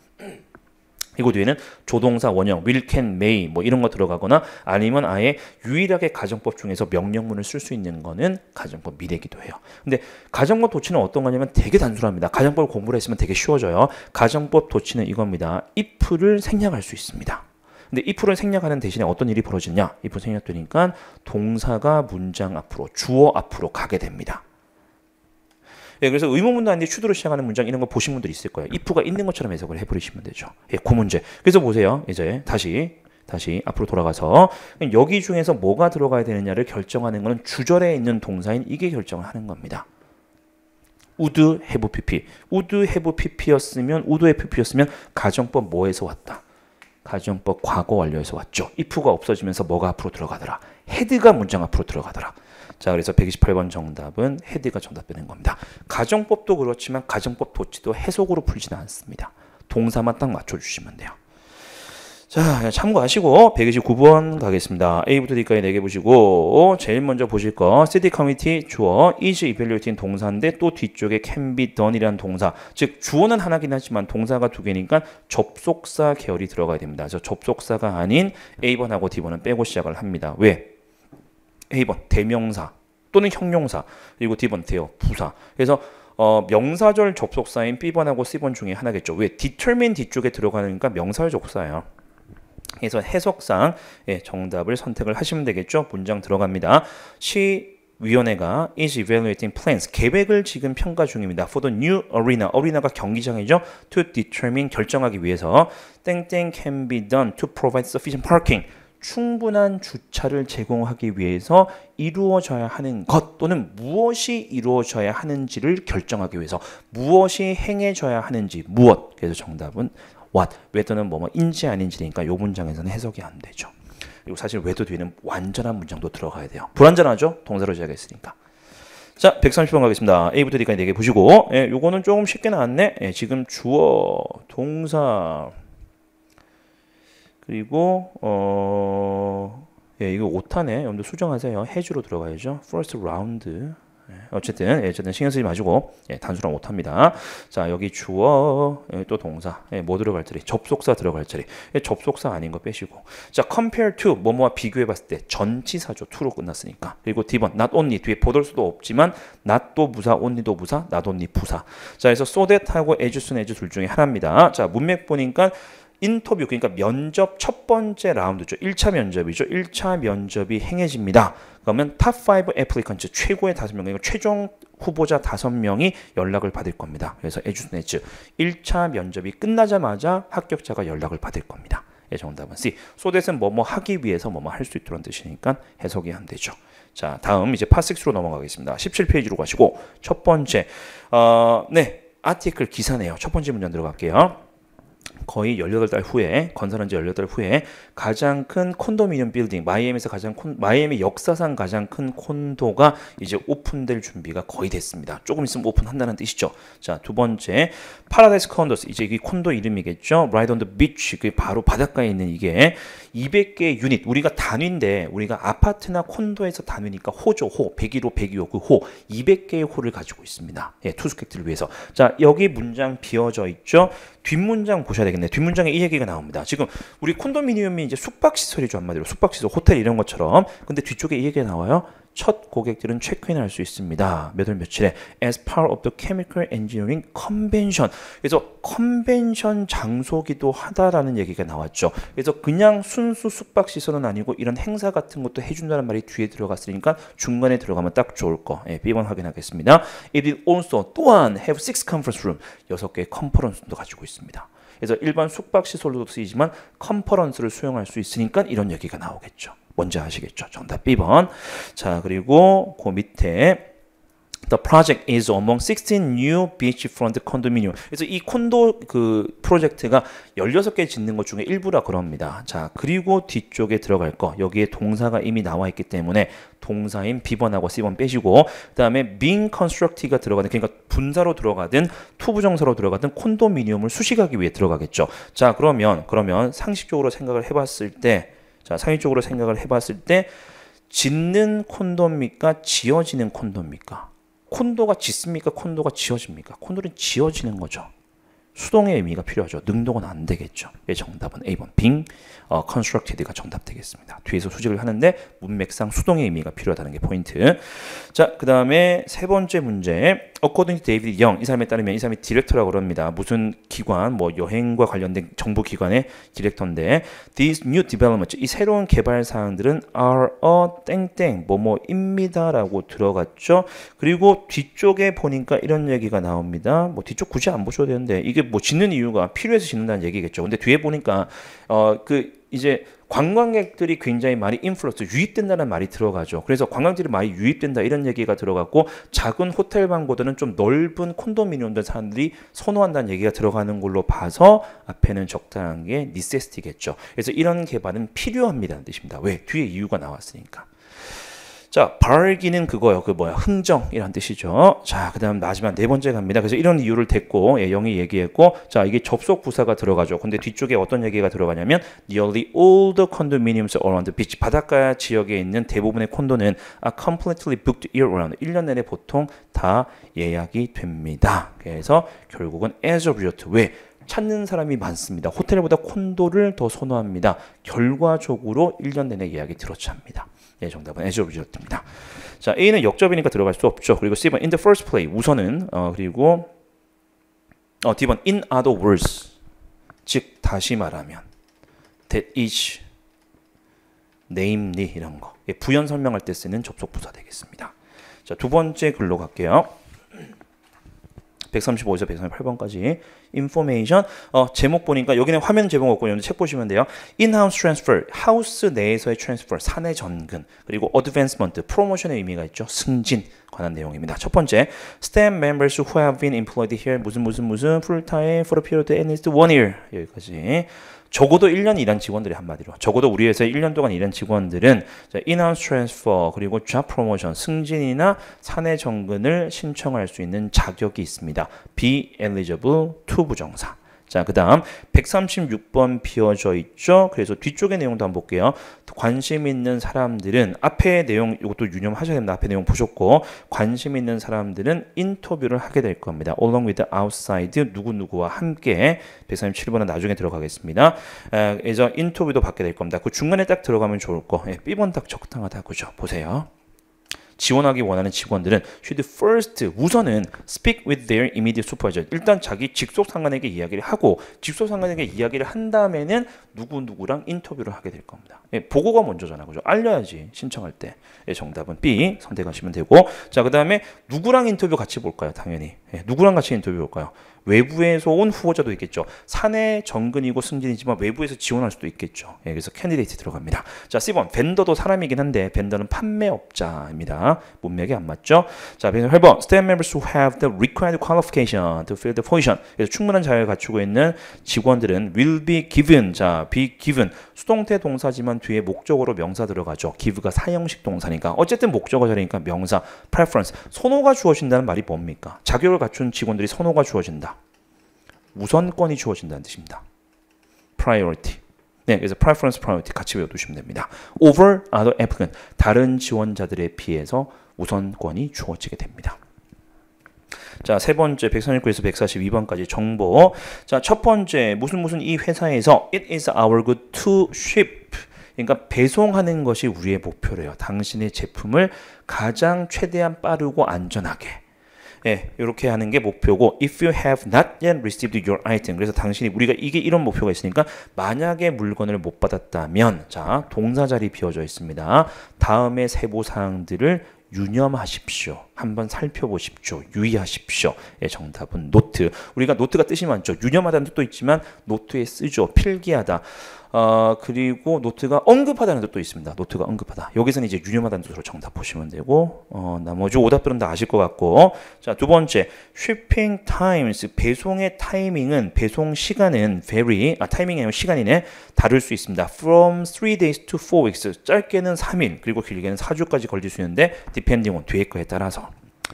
Speaker 1: 이거 뒤에는 조동사 원형, will, can, may 뭐 이런 거 들어가거나 아니면 아예 유일하게 가정법 중에서 명령문을 쓸 수 있는 거는 가정법 미래기도 해요. 근데 가정법 도치는 어떤 거냐면 되게 단순합니다. 가정법을 공부를 했으면 되게 쉬워져요. 가정법 도치는 이겁니다. if를 생략할 수 있습니다. 근데 if를 생략하는 대신에 어떤 일이 벌어지냐? if 생략되니까 동사가 문장 앞으로, 주어 앞으로 가게 됩니다. 예, 그래서 의문문도 아닌데 슈드로 시작하는 문장 이런 거 보신 분들 있을 거예요. if가 있는 것처럼 해석을 해버리시면 되죠. 예, 그 문제. 그래서 보세요. 이제 다시 다시 앞으로 돌아가서 여기 중에서 뭐가 들어가야 되느냐를 결정하는 것은 주절에 있는 동사인 이게 결정을 하는 겁니다. would have pp. would have pp였으면 would have pp였으면 가정법 뭐에서 왔다. 가정법 과거 완료에서 왔죠. if가 없어지면서 뭐가 앞으로 들어가더라. 헤드가 문장 앞으로 들어가더라. 자, 그래서 128번 정답은 헤드가 정답되는 겁니다. 가정법도 그렇지만 가정법 도치도 해석으로 풀지는 않습니다. 동사만 딱 맞춰주시면 돼요. 자, 참고하시고 129번 가겠습니다. A부터 D까지 4개 보시고 제일 먼저 보실 거 city committee 주어 is evaluating 동사인데 또 뒤쪽에 can be done이라는 동사 즉 주어는 하나긴 하지만 동사가 두 개니까 접속사 계열이 들어가야 됩니다. 그래서 접속사가 아닌 A번하고 D번은 빼고 시작을 합니다. 왜? A번 대명사 또는 형용사 그리고 D번 대어 부사 그래서 어, 명사절 접속사인 B번하고 C번 중에 하나겠죠. 왜? determine 뒤쪽에 들어가니까 명사절 접속사예요. 그래서 해석상 예, 정답을 선택을 하시면 되겠죠. 문장 들어갑니다. 시 위원회가 is evaluating plans 계획을 지금 평가 중입니다. for the new arena arena가 경기장이죠. to determine 결정하기 위해서 땡땡 can be done to provide sufficient parking 충분한 주차를 제공하기 위해서 이루어져야 하는 것 또는 무엇이 이루어져야 하는지를 결정하기 위해서 무엇이 행해져야 하는지 무엇 그래서 정답은 what whether는 뭐뭐 인지 아닌지니까 이 문장에서는 해석이 안 되죠. 그리고 사실 whether 뒤에는 완전한 문장도 들어가야 돼요. 불완전하죠? 동사로 시작했으니까. 자, 130번 가겠습니다. A부터 D까지 4개 보시고 예, 요거는 조금 쉽게 나왔네. 예, 지금 주어, 동사 그리고 어 예, 이거 오타네. 여러분들 수정하세요. 해주로 들어가야죠. first round. 예, 어쨌든 예, 어쨌든 신경 쓰지 마시고 예, 단수랑 못합니다. 자 여기 주어 예, 또 동사 예, 뭐 들어갈 자리 접속사 들어갈 자리 예, 접속사 아닌 거 빼시고 자 compare to 뭐뭐와 비교해봤을 때 전치사죠 to로 끝났으니까 그리고 D번 not only 뒤에 보돌 수도 없지만 not도 부사 only도 부사 not only 부사 자 그래서 so that 하고 as soon as 둘 중에 하나입니다. 자 문맥 보니까 인터뷰 그러니까 면접 첫 번째 라운드죠. 1차 면접이죠. 1차 면접이 행해집니다. 그러면 top 5 applicant 최고의 5명 그러니까 최종 후보자 5명이 연락을 받을 겁니다. 그래서 as soon as 1차 면접이 끝나자마자 합격자가 연락을 받을 겁니다. 예, 정답은 C. so that은 뭐뭐 하기 위해서 뭐뭐 할 수 있도록 뜻이니까 해석이 안 되죠. 자, 다음 이제 파트 6로 넘어가겠습니다. 17페이지로 가시고 첫 번째 어, 네. article 기사네요. 첫 번째 문장 들어갈게요. 거의 18달 후에 건설한 지 18달 후에 가장 큰 콘도미니엄 빌딩 마이애미에서 가장 콘, 마이애미 역사상 가장 큰 콘도가 이제 오픈될 준비가 거의 됐습니다. 조금 있으면 오픈한다는 뜻이죠. 자, 두 번째 Paradise Condos 이제 이 콘도 이름이겠죠. right on the beach 그 바로 바닷가에 있는 이게 200개 유닛 우리가 단위인데 우리가 아파트나 콘도에서 단위니까 호죠. 호. 101호 102호 그 호. 200개의 호를 가지고 있습니다. 예, 투숙객들을 위해서. 자, 여기 문장 비어져 있죠. 뒷문장 보셔야 되겠네요. 뒷문장에 이 얘기가 나옵니다. 지금 우리 콘도미니엄이 이제 숙박시설이죠. 한마디로 숙박시설, 호텔 이런 것처럼. 근데 뒤쪽에 이 얘기가 나와요. 첫 고객들은 체크인 할 수 있습니다. 몇 월 며칠에 as part of the chemical engineering convention. 그래서 컨벤션 장소기도 하다라는 얘기가 나왔죠. 그래서 그냥 순수 숙박 시설은 아니고 이런 행사 같은 것도 해준다는 말이 뒤에 들어갔으니까 중간에 들어가면 딱 좋을 거. 예, B번 확인하겠습니다. It is also 또한 have six conference room. 여섯 개의 컨퍼런스도 가지고 있습니다. 그래서 일반 숙박 시설로도 쓰이지만 컨퍼런스를 수용할 수 있으니까 이런 얘기가 나오겠죠. 뭔지 아시겠죠? 정답 B번. 자, 그리고 그 밑에 The project is among 16 new beachfront condominium. 그래서 이 콘도 그 프로젝트가 16개 짓는 것 중에 일부라 그럽니다. 자, 그리고 뒤쪽에 들어갈 거. 여기에 동사가 이미 나와 있기 때문에 동사인 B번하고 C번 빼시고 그다음에 being construct가 들어가는 그러니까 분사로 들어가든 투부정사로 들어가든 콘도미니엄을 수식하기 위해 들어가겠죠. 자, 그러면 그러면 상식적으로 생각을 해 봤을 때 자, 상식적으로 생각을 해 봤을 때 짓는 콘도입니까? 지어지는 콘도입니까? 콘도가 짓습니까? 콘도가 지어집니까? 콘도는 지어지는 거죠. 수동의 의미가 필요하죠. 능동은 안 되겠죠. 예, 정답은 A번 being 어, constructed가 정답 되겠습니다. 뒤에서 수식을 하는데 문맥상 수동의 의미가 필요하다는 게 포인트. 자, 그 다음에 세 번째 문제. According to David Young, 이 사람에 따르면 이 사람이 디렉터라고 합니다. 무슨 기관, 뭐 여행과 관련된 정부 기관의 디렉터인데, these new developments, 이 새로운 개발 사항들은 are a 땡땡 뭐뭐입니다라고 들어갔죠. 그리고 뒤쪽에 보니까 이런 얘기가 나옵니다. 뭐 뒤쪽 굳이 안 보셔도 되는데 이게 뭐 짓는 이유가 필요해서 짓는다는 얘기겠죠. 근데 뒤에 보니까 어 그 이제 관광객들이 굉장히 많이 인플루언스 유입된다는 말이 들어가죠. 그래서 관광객들이 많이 유입된다 이런 얘기가 들어갔고 작은 호텔 방보다는 좀 넓은 콘도미니엄들 사람들이 선호한다는 얘기가 들어가는 걸로 봐서 앞에는 적당한 게 니세스티겠죠. 그래서 이런 개발은 필요합니다는 뜻입니다. 왜? 뒤에 이유가 나왔으니까. 자, bargain은 그거요. 그 뭐야? 흥정이란 뜻이죠. 자, 그다음 마지막 네 번째 갑니다. 그래서 이런 이유를 댔고 예, 영이 얘기했고 자, 이게 접속 부사가 들어가죠. 근데 뒤쪽에 어떤 얘기가 들어가냐면 nearly all the condominiums around the beach 바닷가 지역에 있는 대부분의 콘도는 are completely booked year round. 1년 내내 보통 다 예약이 됩니다. 그래서 결국은 as a result 왜 찾는 사람이 많습니다. 호텔보다 콘도를 더 선호합니다. 결과적으로 1년 내내 예약이 들어찹니다. 예, 정답은 as result입니다. 자, A는 역접이니까 들어갈 수 없죠. 그리고 C번 in the first place 우선은 어, 그리고 어, D번 in other words 즉 다시 말하면 that is namely 이런 거 예, 부연 설명할 때 쓰는 접속 부사 되겠습니다. 자, 두 번째 글로 갈게요. 135에서 138번까지 information 어, 제목 보니까 여기는 화면 제목 없고 여기 책 보시면 돼요. in-house transfer 하우스 내에서의 transfer 사내 전근 그리고 advancement 프로모션의 의미가 있죠. 승진 관한 내용입니다. 첫 번째 staff members who have been employed here 무슨 무슨 무슨 full for a period at least one year 여기까지 적어도 1년 일한 직원들이 한마디로 적어도 우리 회사에 1년 동안 일한 직원들은 in-house transfer 그리고 job promotion 승진이나 사내 전근을 신청할 수 있는 자격이 있습니다. be eligible to 부정사. 자, 그 다음 136번 비어져 있죠. 그래서 뒤쪽의 내용도 한번 볼게요. 관심 있는 사람들은 앞에 내용 이것도 유념하셔야 됩니다. 앞에 내용 보셨고 관심 있는 사람들은 인터뷰를 하게 될 겁니다. Along with outside 누구누구와 함께 137번은 나중에 들어가겠습니다. 그래서 인터뷰도 받게 될 겁니다. 그 중간에 딱 들어가면 좋을 거. 예, B번 딱 적당하다. 그죠? 보세요. 지원하기 원하는 직원들은 should first 우선은 speak with their immediate supervisor. 일단 자기 직속 상관에게 이야기를 하고 직속 상관에게 이야기를 한 다음에는 누구 누구랑 인터뷰를 하게 될 겁니다. 예, 보고가 먼저잖아, 그죠? 알려야지 신청할 때. 예, 정답은 B 선택하시면 되고 자 그 다음에 누구랑 인터뷰 같이 볼까요? 당연히 예, 누구랑 같이 인터뷰 볼까요? 외부에서 온 후보자도 있겠죠. 사내 전근이고 승진이지만 외부에서 지원할 수도 있겠죠. 예, 그래서 candidate 들어갑니다. 자, C번 vendor도 사람이긴 한데 vendor는 판매업자입니다. 문맥이 안 맞죠? 자, 8번 staff members who have the required qualification to fill the position. 그래서 충분한 자격을 갖추고 있는 직원들은 will be given. 자, be given. 수동태 동사지만 뒤에 목적어로 명사 들어가죠. give가 사형식 동사니까 어쨌든 목적어 자리니까 명사 preference. 선호가 주어진다는 말이 뭡니까? 자격을 갖춘 직원들이 선호가 주어진다. 우선권이 주어진다는 뜻입니다. priority. 네, 그래서 preference, priority 같이 외워두시면 됩니다. over other applicant, 다른 지원자들에 비해서 우선권이 주어지게 됩니다. 자, 세 번째 139에서 142번까지 정보. 자, 첫 번째 무슨 무슨 이 회사에서 it is our good to ship. 그러니까 배송하는 것이 우리의 목표래요. 당신의 제품을 가장 최대한 빠르고 안전하게 예, 이렇게 하는 게 목표고 if you have not yet received your item 그래서 당신이 우리가 이게 이런 목표가 있으니까 만약에 물건을 못 받았다면 자 동사 자리 비어져 있습니다. 다음에 세부 사항들을 유념하십시오. 한번 살펴보십시오. 유의하십시오. 예, 정답은 노트. 우리가 note가 뜻이 많죠. 유념하다는 뜻도 있지만 노트에 쓰죠. 필기하다. 어, 그리고 note가 언급하다는 뜻도 있습니다. note가 언급하다. 여기서는 이제 유념하다는 뜻으로 정답 보시면 되고 어, 나머지 오답들은 다 아실 것 같고 자, 두 번째 shipping times 배송의 타이밍은 배송 시간은 very 아 타이밍이 아니라 시간이네. 다를 수 있습니다. from 3 days to 4 weeks. 짧게는 3일 그리고 길게는 4주까지 걸릴 수 있는데 depending on 뒤에 거에 따라서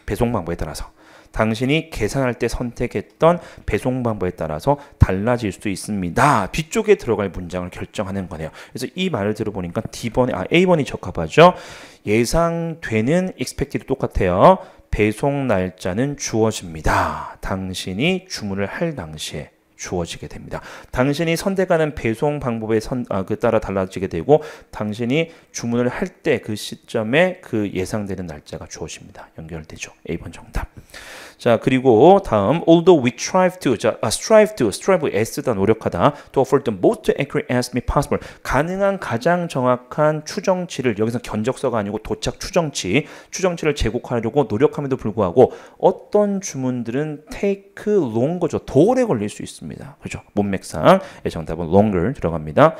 Speaker 1: 배송 방법에 따라서 당신이 계산할 때 선택했던 배송 방법에 따라서 달라질 수 있습니다. 뒤쪽에 들어갈 문장을 결정하는 거네요. 그래서 이 말을 들어보니까 D번에 아 A번이 적합하죠. 예상되는 expected 똑같아요. 배송 날짜는 주어집니다. 당신이 주문을 할 당시에 주어지게 됩니다. 당신이 선택하는 배송 방법에 선, 아, 그 따라 달라지게 되고 당신이 주문을 할 때 그 시점에 그 예상되는 날짜가 주어집니다. 연결되죠. A번 정답. 자 그리고 다음 although we strive to 자 아, strive to strive 애쓰다 노력하다. To offer the most accurate estimate possible. 가능한 가장 정확한 추정치를 여기서 견적서가 아니고 도착 추정치 추정치를 제공하려고 노력함에도 불구하고 어떤 주문들은 take longer죠. 더 오래 걸릴 수 있습니다. 그죠? 문맥상. 정답은 longer 들어갑니다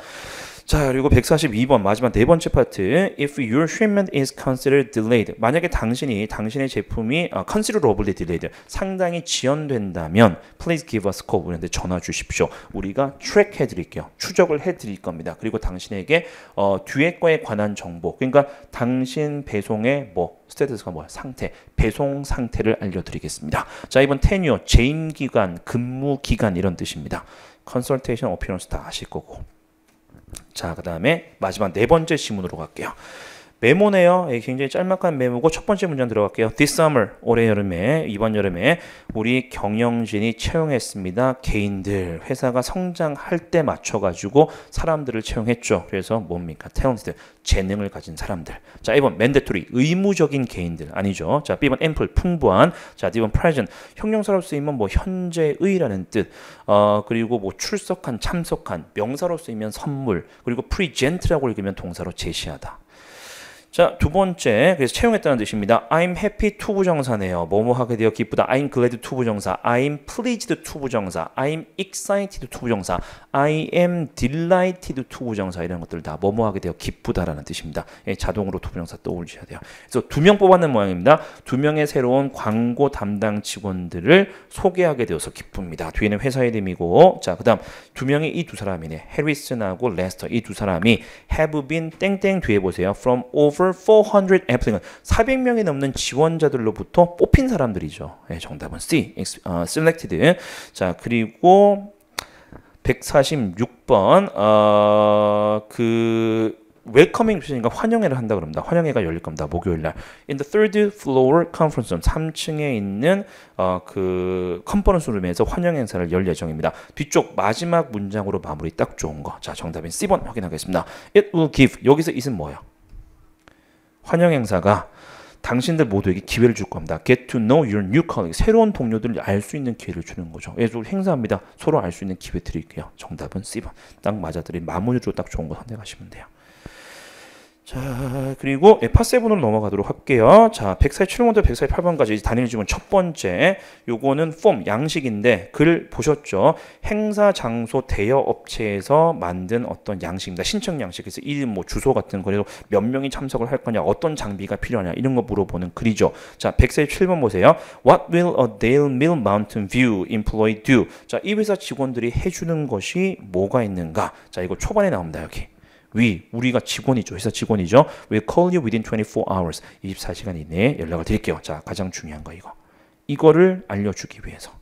Speaker 1: 자, 그리고 142번 마지막 네 번째 파트. If your shipment is considered delayed. 만약에 당신이 당신의 제품이 아, considerably delayed. 상당히 지연된다면 please give us call. 우리한테 전화 주십시오. 우리가 트랙 해 드릴게요. 추적을 해 드릴 겁니다. 그리고 당신에게 어, 뒤에 거에 관한 정보. 그러니까 당신 배송의 뭐 status가 뭐야? 상태, 배송 상태를 알려 드리겠습니다. 자, B번 tenure 재임 기간, 근무 기간 이런 뜻입니다. consultation appearance 다 아실 거고. 자, 그 다음에 마지막 네 번째 지문으로 갈게요. 메모네요. 예, 굉장히 짤막한 메모고 첫 번째 문장 들어갈게요. This summer, 올해 여름에, 이번 여름에 우리 경영진이 채용했습니다. 개인들, 회사가 성장할 때 맞춰가지고 사람들을 채용했죠. 그래서 뭡니까? talented, 재능을 가진 사람들. 자, 1번 mandatory, 의무적인 개인들. 아니죠. 자, B번 ample, 풍부한. 자, D번 present, 형용사로 쓰이면 뭐 현재의라는 뜻. 어, 그리고 뭐 출석한, 참석한. 명사로 쓰이면 선물. 그리고 present라고 읽으면 동사로 제시하다. 자, 두 번째. 그래서 채용했다는 뜻입니다. I'm happy to 부정사네요. 뭐뭐 하게 되어 기쁘다. I'm glad to 부정사. I'm pleased to 부정사. I'm excited to 부정사. I am delighted to 부정사. 이런 것들 다 뭐뭐 하게 되어 기쁘다라는 뜻입니다. 예, 자동으로 to 부정사 떠올리셔야 돼요. 그래서 두 명 뽑았는 모양입니다. 두 명의 새로운 광고 담당 직원들을 소개하게 되어서 기쁩니다. 뒤에는 회사 이름이고 자, 그다음 두 명이 이 두 사람이네. 해리슨하고 레스터 이 두 사람이 have been 땡땡 뒤에 보세요. from over 400 applicants 400명이 넘는 지원자들로부터 뽑힌 사람들이죠. 네, 정답은 C. 어, selected. 자, 그리고 146번 어, 그 웰커밍 주시니까 환영회를 한다 그럽니다. 환영회가 열릴 겁니다. 목요일 날. In the third floor conference room 3층에 있는 어, 그 컨퍼런스 룸에서 환영 행사를 열 예정입니다. 뒤쪽 마지막 문장으로 마무리 딱 좋은 거. 자, 정답인 C번 확인하겠습니다. It will give. 여기서 it은 뭐예요? 환영 행사가 당신들 모두에게 기회를 줄 겁니다. Get to know your new colleague. 새로운 동료들을 알 수 있는 기회를 주는 거죠. 예, 행사합니다. 서로 알 수 있는 기회 드릴게요. 정답은 C번. 딱 맞아들인 마무리로 딱 좋은 거 선택하시면 돼요. 자, 그리고 파7으로 넘어가도록 할게요. 자, 147번부터 148번까지 단일 지문 첫 번째. 요거는 폼, 양식인데 글 보셨죠? 행사 장소 대여 업체에서 만든 어떤 양식입니다. 신청 양식. 그래서 이름, 뭐 주소 같은 거에서 몇 명이 참석을 할 거냐, 어떤 장비가 필요하냐, 이런 거 물어보는 글이죠. 자, 147번 보세요. What will a Dale Mill Mountain View employee do? 자, 이 회사 직원들이 해주는 것이 뭐가 있는가? 자, 이거 초반에 나옵니다, 여기. We 우리가 직원이죠. 회사 직원이죠. will call you within 24 hours. 24시간 이내에 연락을 드릴게요. 자, 가장 중요한 거 이거. 이거를 알려주기 위해서.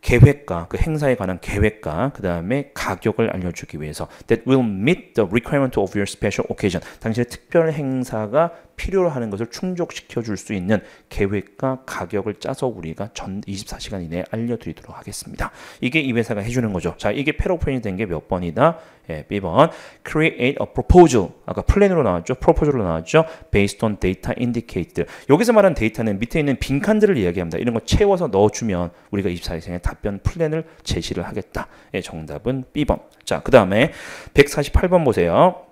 Speaker 1: 계획과 그 행사에 관한 계획과 그 다음에 가격을 알려주기 위해서 that will meet the requirement of your special occasion 당신의 특별 행사가 필요로 하는 것을 충족시켜 줄 수 있는 계획과 가격을 짜서 우리가 전 24시간 이내에 알려드리도록 하겠습니다. 이게 이 회사가 해주는 거죠. 자, 이게 paraphrasing이 된 게 몇 번이다? 예, B번 create a proposal 아까 플랜으로 나왔죠. proposal로 나왔죠. based on data indicated 여기서 말하는 데이터는 밑에 있는 빈칸들을 이야기합니다. 이런 거 채워서 넣어주면 우리가 24시간에 답변 플랜을 제시를 하겠다. 예, 정답은 B번. 자, 그 다음에 148번 보세요.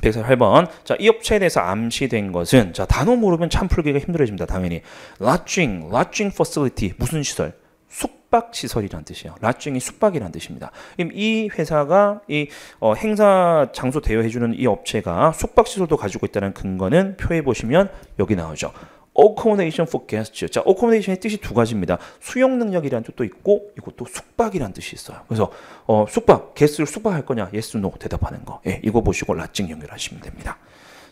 Speaker 1: 148번. 자, 이 업체에 대해서 암시된 것은 자, 단어 모르면 참 풀기가 힘들어집니다. 당연히. lodging, lodging facility 무슨 시설? 숙박 시설이란 뜻이에요. lodging이 숙박이란 뜻입니다. 이 회사가 이 어, 행사 장소 대여해 주는 이 업체가 숙박 시설도 가지고 있다는 근거는 표에 보시면 여기 나오죠. Accommodation for guests. 자, accommodation의 뜻이 두 가지입니다. 수용 능력이라는 뜻도 있고 이것도 숙박이라는 뜻이 있어요. 그래서 어, 숙박, 게스트를 숙박할 거냐? yes, no 대답하는 거. 예, 이거 보시고 매칭 연결하시면 됩니다.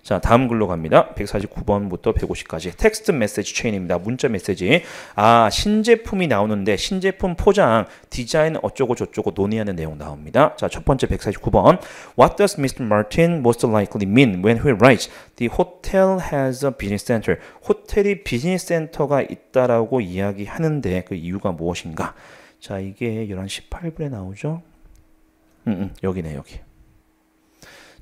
Speaker 1: 자, 다음 글로 갑니다. 149번부터 150까지 텍스트 메시지 체인입니다. 문자 메시지. 아, 신제품이 나오는데 신제품 포장, 디자인 어쩌고 저쩌고 논의하는 내용 나옵니다. 자, 첫 번째 149번. What does Mr. Martin most likely mean when he writes the hotel has a business center? 호텔이 비즈니스 센터가 있다라고 이야기하는데 그 이유가 무엇인가? 자, 이게 11시 18분에 나오죠? 음, 음, 여기네, 여기.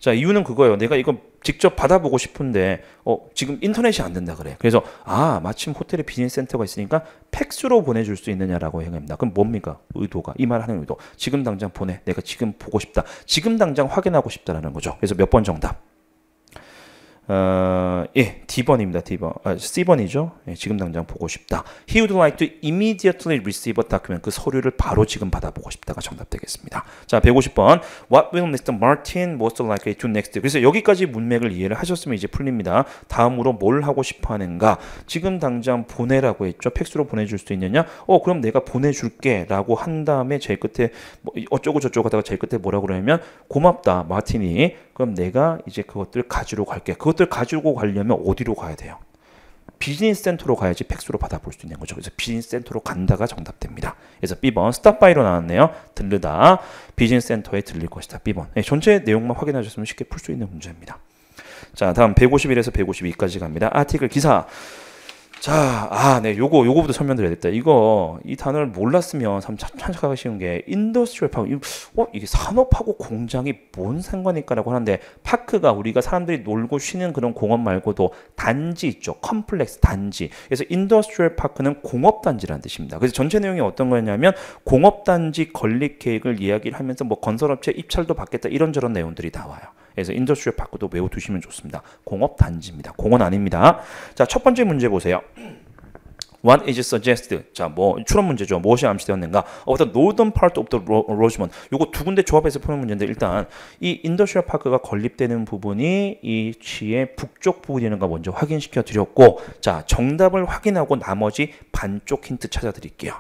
Speaker 1: 자, 이유는 그거예요. 내가 이거 직접 받아보고 싶은데 어, 지금 인터넷이 안 된다 그래. 그래서 아 마침 호텔에 비즈니스 센터가 있으니까 팩스로 보내줄 수 있느냐라고 얘기합니다. 그럼 뭡니까 의도가 이 말 하는 의도. 지금 당장 보내. 내가 지금 보고 싶다. 지금 당장 확인하고 싶다라는 거죠. 그래서 몇 번 정답. 어, 예, D번입니다. D번. 아, C번이죠. 예, 지금 당장 보고 싶다. He would like to immediately receive a document. 그 서류를 바로 지금 받아보고 싶다가 정답 되겠습니다. 자, 150번. What will Mr. Martin most likely do next? 그래서 여기까지 문맥을 이해를 하셨으면 이제 풀립니다. 다음으로 뭘 하고 싶어 하는가? 지금 당장 보내라고 했죠. 팩스로 보내줄 수 있느냐? 어, 그럼 내가 보내줄게. 라고 한 다음에 제일 끝에 뭐 어쩌고 저쩌고 하다가 제일 끝에 뭐라고 그러냐면 고맙다, 마틴이. 그럼 내가 이제 그것들 가지러 갈게. 그것 들 가지고 가려면 어디로 가야 돼요? 비즈니스 센터로 가야지 팩스로 받아볼 수 있는 거죠. 그래서 비즈니스 센터로 간다가 정답됩니다. 그래서 B번 stop by로 나왔네요. 들르다 비즈니스 센터에 들릴 것이다. B번. 네, 전체 내용만 확인하셨으면 쉽게 풀 수 있는 문제입니다. 자, 다음 151에서 152까지 갑니다. article 기사. 자, 아, 네, 요거, 요거부터 설명드려야겠다. 이거, 이 단어를 몰랐으면 참 착각하기 쉬운 게, industrial park, 어, 이게 산업하고 공장이 뭔 상관일까라고 하는데, park가 우리가 사람들이 놀고 쉬는 그런 공원 말고도 단지 있죠. 컴플렉스 단지. 그래서 industrial park는 공업단지라는 뜻입니다. 그래서 전체 내용이 어떤 거였냐면, 공업단지 건립 계획을 이야기를 하면서 뭐 건설업체 입찰도 받겠다 이런저런 내용들이 나와요. 그래서 industrial park도 외워 두시면 좋습니다. 공업 단지입니다. 공원 아닙니다. 자, 첫 번째 문제 보세요. What is suggested? 자, 뭐 추론 문제죠. 무엇이 암시되었는가? Of the northern part of the Rosemont. 요거 두 군데 조합해서 푸는 문제인데 일단 이 industrial park가 건립되는 부분이 이 시의 북쪽 부분이는가 먼저 확인시켜 드렸고, 자 정답을 확인하고 나머지 반쪽 힌트 찾아 드릴게요.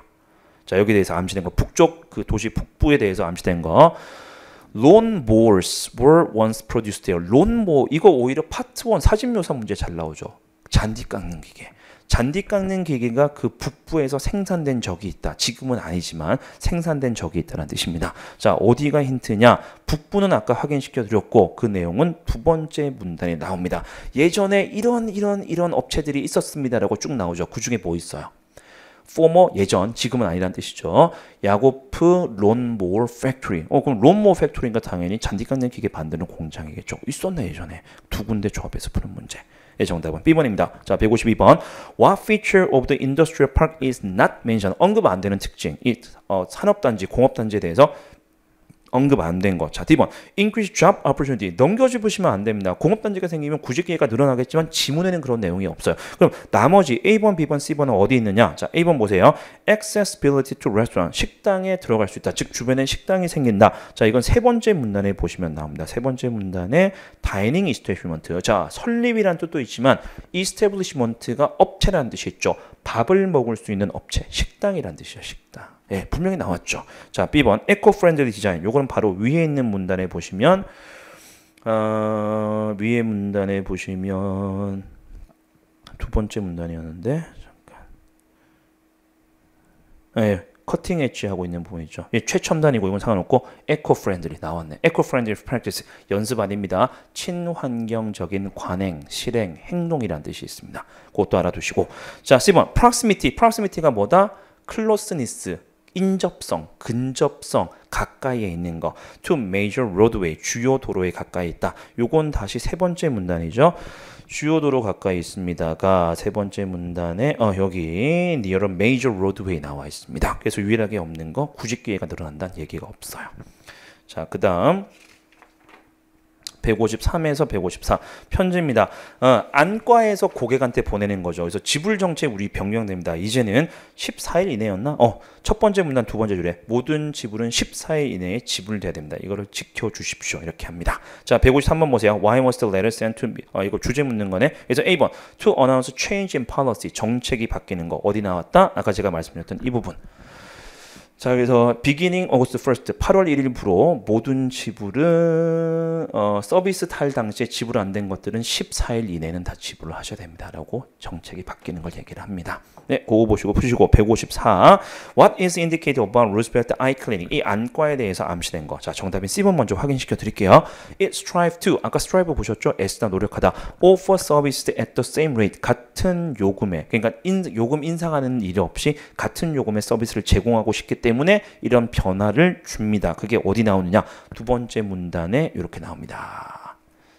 Speaker 1: 자 여기 대해서 암시된 거 북쪽 그 도시 북부에 대해서 암시된 거. Lawn mowers were once produced there. mower 이거 오히려 파트 1 사진 묘사 문제 잘 나오죠. 잔디 깎는 기계. 잔디 깎는 기계가 그 북부에서 생산된 적이 있다. 지금은 아니지만 생산된 적이 있다는 뜻입니다. 자, 어디가 힌트냐? 북부는 아까 확인시켜 드렸고 그 내용은 두 번째 문단에 나옵니다. 예전에 이런 이런 이런 업체들이 있었습니다라고 쭉 나오죠. 그 중에 뭐 있어요? Former 예전 지금은 아니란 뜻이죠. 야고프 lawnmower factory. 어 그럼 lawnmower factory니까 당연히 잔디 깎는 기계 만드는 공장이겠죠. 있었네 예전에 두 군데 조합해서 푸는 문제. 예, 정답은 B번입니다. 자, 152번. What feature of the industrial park is not mentioned? 언급 안 되는 특징. 이 어, 산업단지, 공업단지에 대해서 언급 안된 거. 자, D번. increase job opportunity. 넘겨짚으시면 안 됩니다. 공업단지가 생기면 구직 기회가 늘어나겠지만 지문에는 그런 내용이 없어요. 그럼 나머지 A번, B번, C번은 어디 있느냐? 자, A번 보세요. accessibility to restaurant. 식당에 들어갈 수 있다. 즉 주변에 식당이 생긴다. 자, 이건 세 번째 문단에 보시면 나옵니다. 세 번째 문단에 dining establishment. 자, 설립이란 뜻도 있지만 establishment가 업체라는 뜻이 있죠. 밥을 먹을 수 있는 업체, 식당이란 뜻이에요. 식당. 예, 분명히 나왔죠. 자, B번 eco-friendly design. 요거는 바로 위에 있는 문단에 보시면 어, 위에 문단에 보시면 두 번째 문단이었는데 잠깐. 예, cutting edge 하고 있는 부분이죠. 예, 최첨단이고 이건 상관없고 eco-friendly 나왔네. eco-friendly practice 연습 아닙니다. 친환경적인 관행, 실행, 행동이란 뜻이 있습니다. 그것도 알아두시고. 자, C번 proximity. proximity가 뭐다? closeness, 인접성, 근접성, 가까이에 있는 거. to major roadway, 주요 도로에 가까이 있다. 요건 다시 세 번째 문단이죠. 주요 도로 가까이 있습니다가 세 번째 문단에 어 여기 near a major roadway 나와 있습니다. 그래서 유일하게 없는 거 구직 기회가 늘어난다는 얘기가 없어요. 자, 그 다음 153에서 154 편지입니다. 어, 안과에서 고객한테 보내는 거죠. 그래서 지불 정책 우리 변경됩니다. 이제는 14일 이내였나? 어, 첫 번째 문단 두 번째 줄에 모든 지불은 14일 이내에 지불돼야 됩니다. 이거를 지켜 주십시오. 이렇게 합니다. 자, 153번 보세요. Why was the letter sent to me? 어, 이거 주제 묻는 거네. 그래서 A번 to announce change in policy 정책이 바뀌는 거 어디 나왔다? 아까 제가 말씀드렸던 이 부분. 자, 그래서 beginning August 1st, 8월 1일부로 모든 지불은 어, 서비스 탈 당시에 지불 안 된 것들은 14일 이내는 다 지불을 하셔야 됩니다라고 정책이 바뀌는 걸 얘기를 합니다. 네, 그거 보시고 푸시고 154. What is indicated about Roosevelt Eye Clinic? 이 안과에 대해서 암시된 거. 자, 정답인 C번 먼저 확인시켜 드릴게요. It strive to 아까 strive 보셨죠? 애쓰다 노력하다. Offer service at the same rate. 같은 요금에 그러니까 인, 요금 인상하는 일 없이 같은 요금의 서비스를 제공하고 싶기 때문에 때문에 이런 변화를 줍니다. 그게 어디 나오느냐? 두 번째 문단에 이렇게 나옵니다.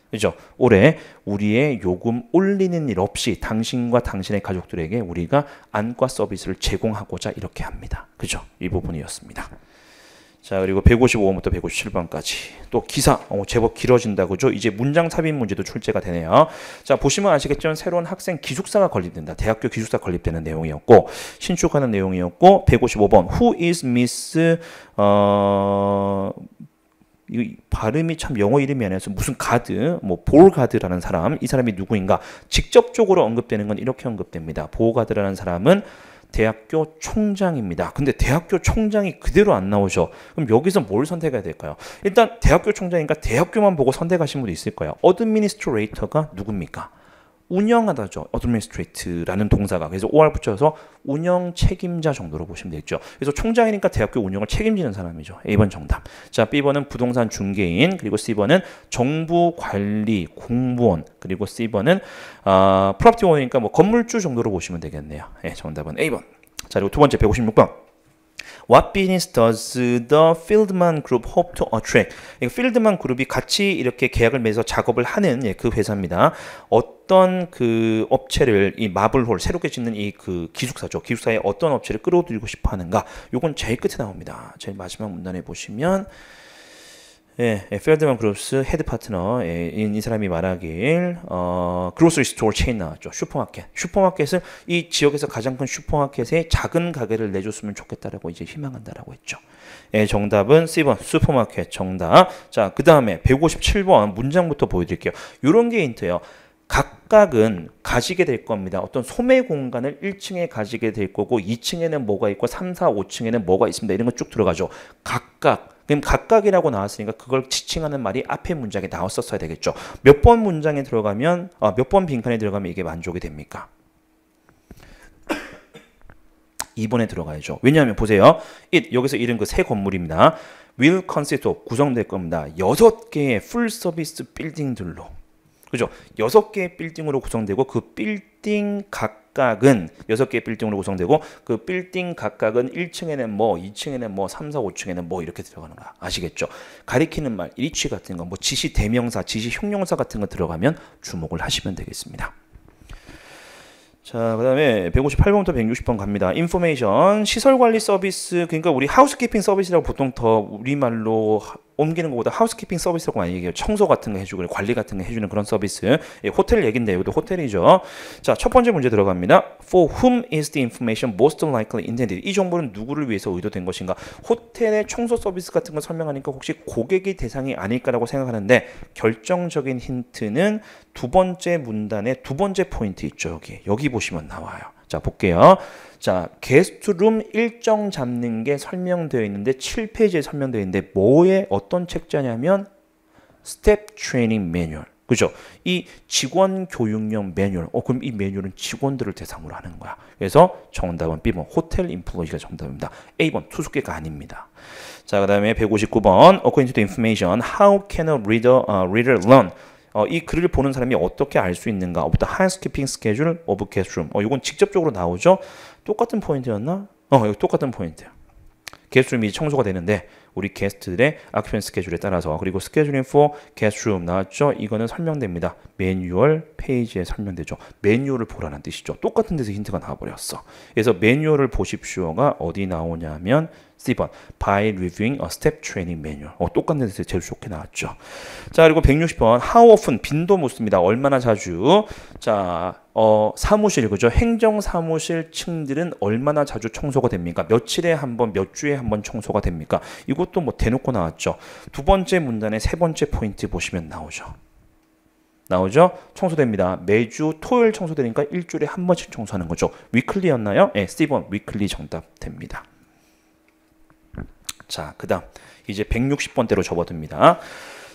Speaker 1: 그죠? 올해 우리의 요금 올리는 일 없이 당신과 당신의 가족들에게 우리가 안과 서비스를 제공하고자 이렇게 합니다. 그죠? 이 부분이었습니다. 자 그리고 155번부터 157번까지. 또 기사 어, 제법 길어진다 그죠? 이제 문장 삽입 문제도 출제가 되네요. 자 보시면 아시겠지만 새로운 학생 기숙사가 건립된다. 대학교 기숙사 건립되는 내용이었고 신축하는 내용이었고 155번 Who is Miss 어 이 발음이 참 영어 이름이 아니라서 무슨 가드, 뭐 볼가드라는 사람, 이 사람이 누구인가? 직접적으로 언급되는 건 이렇게 언급됩니다. 보가드라는 사람은 대학교 총장입니다. 근데 대학교 총장이 그대로 안 나오죠. 그럼 여기서 뭘 선택해야 될까요? 일단 대학교 총장이니까 대학교만 보고 선택하신 분도 있을 거예요. administrator가 누굽니까? 운영하다죠. administrate라는 동사가 그래서 or 붙여서 운영 책임자 정도로 보시면 되겠죠. 그래서 총장이니까 대학교 운영을 책임지는 사람이죠. A번 정답. 자, B번은 부동산 중개인, 그리고 C번은 정부 관리 공무원, 그리고 C번은 어, property owner니까 뭐 건물주 정도로 보시면 되겠네요. 네, 정답은 A번. 자, 그리고 두 번째 156번. What business does the Fieldman Group hope to attract? 필드만 그룹이 같이 이렇게 계약을 맺어서 작업을 하는 예, 그 회사입니다. 어떤 그 업체를 이 마블홀 새롭게 짓는 이 그 기숙사죠. 기숙사에 어떤 업체를 끌어들이고 싶어 하는가? 요건 제일 끝에 나옵니다. 제일 마지막 문단에 보시면 예, 펠드만 그룹스 head partner 예, 이, 이, 사람이 말하길 어, grocery store chain 나왔죠. 슈퍼마켓. 슈퍼마켓을 이 지역에서 가장 큰 슈퍼마켓에 작은 가게를 내줬으면 좋겠다라고 이제 희망한다라고 했죠. 예, 정답은 C번 슈퍼마켓 정답. 자, 그 다음에 157번 문장부터 보여드릴게요. 이런 게 힌트예요. 각각은 가지게 될 겁니다. 어떤 소매 공간을 1층에 가지게 될 거고 2층에는 뭐가 있고 3, 4, 5층에는 뭐가 있습니다. 이런 거 쭉 들어가죠. 각각 그럼 각각이라고 나왔으니까 그걸 지칭하는 말이 앞에 문장에 나왔었어야 되겠죠. 몇 번 문장에 들어가면 어, 몇번 빈칸에 들어가면 이게 만족이 됩니까? [COUGHS] 2번에 들어가야죠. 왜냐하면 보세요. it 여기서 이런 그 새 건물입니다. will consist of 구성될 겁니다. 여섯 개의 full service 빌딩들로 그죠? 여섯 개의 빌딩으로 구성되고 그 빌딩 각 각은 여섯 개의 빌딩으로 구성되고 그 빌딩 각각은 1층에는 뭐, 2층에는 뭐, 3, 4, 5층에는 뭐 이렇게 들어가는 거 아시겠죠? 가리키는 말, 일치 같은 거, 뭐 지시 대명사, 지시 형용사 같은 거 들어가면 주목을 하시면 되겠습니다. 자, 그 다음에 158번부터 160번 갑니다. 인포메이션, 시설관리 서비스, 그러니까 우리 하우스키핑 서비스라고 보통 더 우리말로 옮기는 것보다 하우스키핑 서비스라고 많이 얘기해요. 청소 같은 거 해주고 관리 같은 거 해주는 그런 서비스. 예, 호텔 얘긴데 이것도 호텔이죠. 자, 첫 번째 문제 들어갑니다. For whom is the information most likely intended? 이 정보는 누구를 위해서 의도된 것인가? 호텔의 청소 서비스 같은 거 설명하니까 혹시 고객이 대상이 아닐까라고 생각하는데 결정적인 힌트는 두 번째 문단의 두 번째 포인트 있죠. 여기 여기 보시면 나와요. 자, 볼게요. 자, guest room 일정 잡는 게 설명되어 있는데 7페이지에 설명되어 있는데 뭐에 어떤 책자냐면 staff training manual. 그죠? 이 직원 교육용 매뉴얼. 어, 그럼 이 매뉴얼은 직원들을 대상으로 하는 거야. 그래서 정답은 B번 hotel employee가 정답입니다. A번 투숙객가 아닙니다. 자, 그다음에 159번 According to the information, how can a reader, uh, reader learn? 어, 이 글을 보는 사람이 어떻게 알 수 있는가? housekeeping schedule of guest room. 어, 이건 직접적으로 나오죠. 똑같은 포인트였나? 어, 이거 똑같은 포인트야. guest room이 청소가 되는데 우리 게스트들의 occupancy 스케줄에 따라서 그리고 scheduling for guest room 나왔죠? 이거는 설명됩니다. 매뉴얼 페이지에 설명되죠. 매뉴얼을 보라는 뜻이죠. 똑같은 데서 힌트가 나와버렸어. 그래서 매뉴얼을 보십시오가 어디 나오냐면 C번 by reviewing a staff training manual. 어, 똑같은 데서 제일 좋게 나왔죠. 자 그리고 160번 how often 빈도 묻습니다. 얼마나 자주 자 어, 사무실 그죠? 행정 사무실 층들은 얼마나 자주 청소가 됩니까? 며칠에 한 번, 몇 주에 한 번 청소가 됩니까? 이것도 뭐 대놓고 나왔죠. 두 번째 문단의 세 번째 포인트 보시면 나오죠. 나오죠? 청소됩니다. 매주 토요일 청소되니까 일주일에 한 번씩 청소하는 거죠. weekly였나요? 네, D번 weekly 정답 됩니다. 자, 그 다음 이제 160번대로 접어듭니다.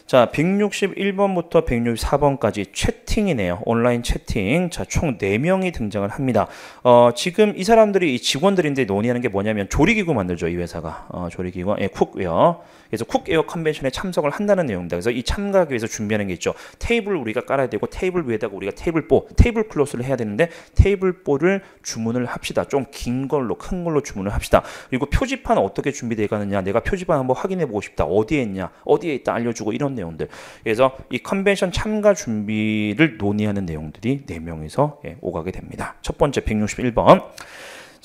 Speaker 1: 자, 161번부터 164번까지 채팅이네요. 온라인 채팅. 자, 총 4명이 등장을 합니다. 어, 지금 이 사람들이 이 직원들인데 논의하는 게 뭐냐면 조리기구 만들죠. 이 회사가. 어, 조리기구. 예, cookware. 그래서 cookware 컨벤션에 참석을 한다는 내용입니다. 그래서 이 참가하기 위해서 준비하는 게 있죠. 테이블 우리가 깔아야 되고 테이블 위에다가 우리가 테이블 보, tablecloth를 해야 되는데 테이블 보를 주문을 합시다. 좀 긴 걸로, 큰 걸로 주문을 합시다. 그리고 표지판 어떻게 준비되어 가느냐. 내가 표지판 한번 확인해 보고 싶다. 어디에 있냐. 어디에 있다 알려주고 이런 내용들. 그래서 이 컨벤션 참가 준비를 논의하는 내용들이 4명이서 예, 오가게 됩니다. 첫 번째 161번.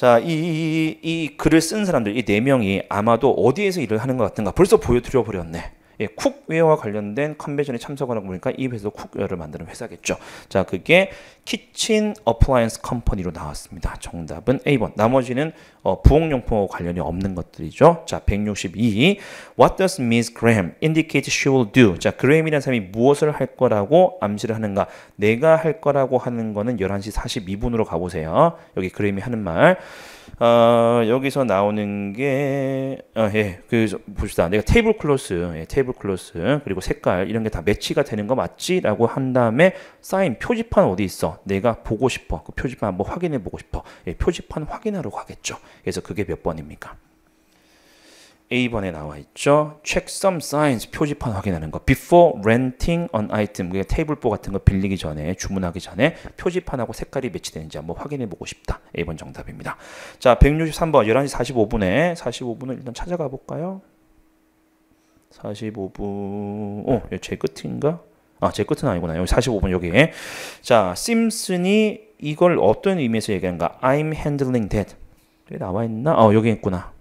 Speaker 1: 자, 이, 이, 이 글을 쓴 사람들, 이 네 명이 아마도 어디에서 일을 하는 것 같은가 벌써 보여드려 버렸네. 예, 쿡웨어와 관련된 컨벤션에 참석하는 거 보니까 이 회사도 cookware를 만드는 회사겠죠. 자, 그게 kitchen appliance company로 나왔습니다. 정답은 A번. 나머지는 어, 부엌용품과 관련이 없는 것들이죠. 자, 162. What does Miss Graham indicate she will do? 자, 그레임이라는 사람이 무엇을 할 거라고 암시를 하는가? 내가 할 거라고 하는 거는 11시 42분으로 가보세요. 여기 그레임이 하는 말. 어, 여기서 나오는 게, 어, 예, 그, 봅시다. 내가 tablecloth, 예, tablecloth, 그리고 색깔, 이런 게 다 매치가 되는 거 맞지? 라고 한 다음에, 사인, 표지판 어디 있어? 내가 보고 싶어. 그 표지판 한번 확인해 보고 싶어. 예, 표지판 확인하러 가겠죠. 그래서 그게 몇 번입니까? A번에 나와 있죠. Check some signs 표지판 확인하는 거. Before renting an item. 그게 테이블보 같은 거 빌리기 전에 주문하기 전에 표지판하고 색깔이 매치되는지 한번 확인해 보고 싶다. A번 정답입니다. 자, 163번 11시 45분에 45분을 일단 찾아가 볼까요? 45분. 어, 제 끝인가? 아, 제 끝은 아니구나. 여기 45분 여기. 자, 심슨이 이걸 어떤 의미에서 얘기하는가? I'm handling that. 여기 나와 있나? 어, 여기 있구나.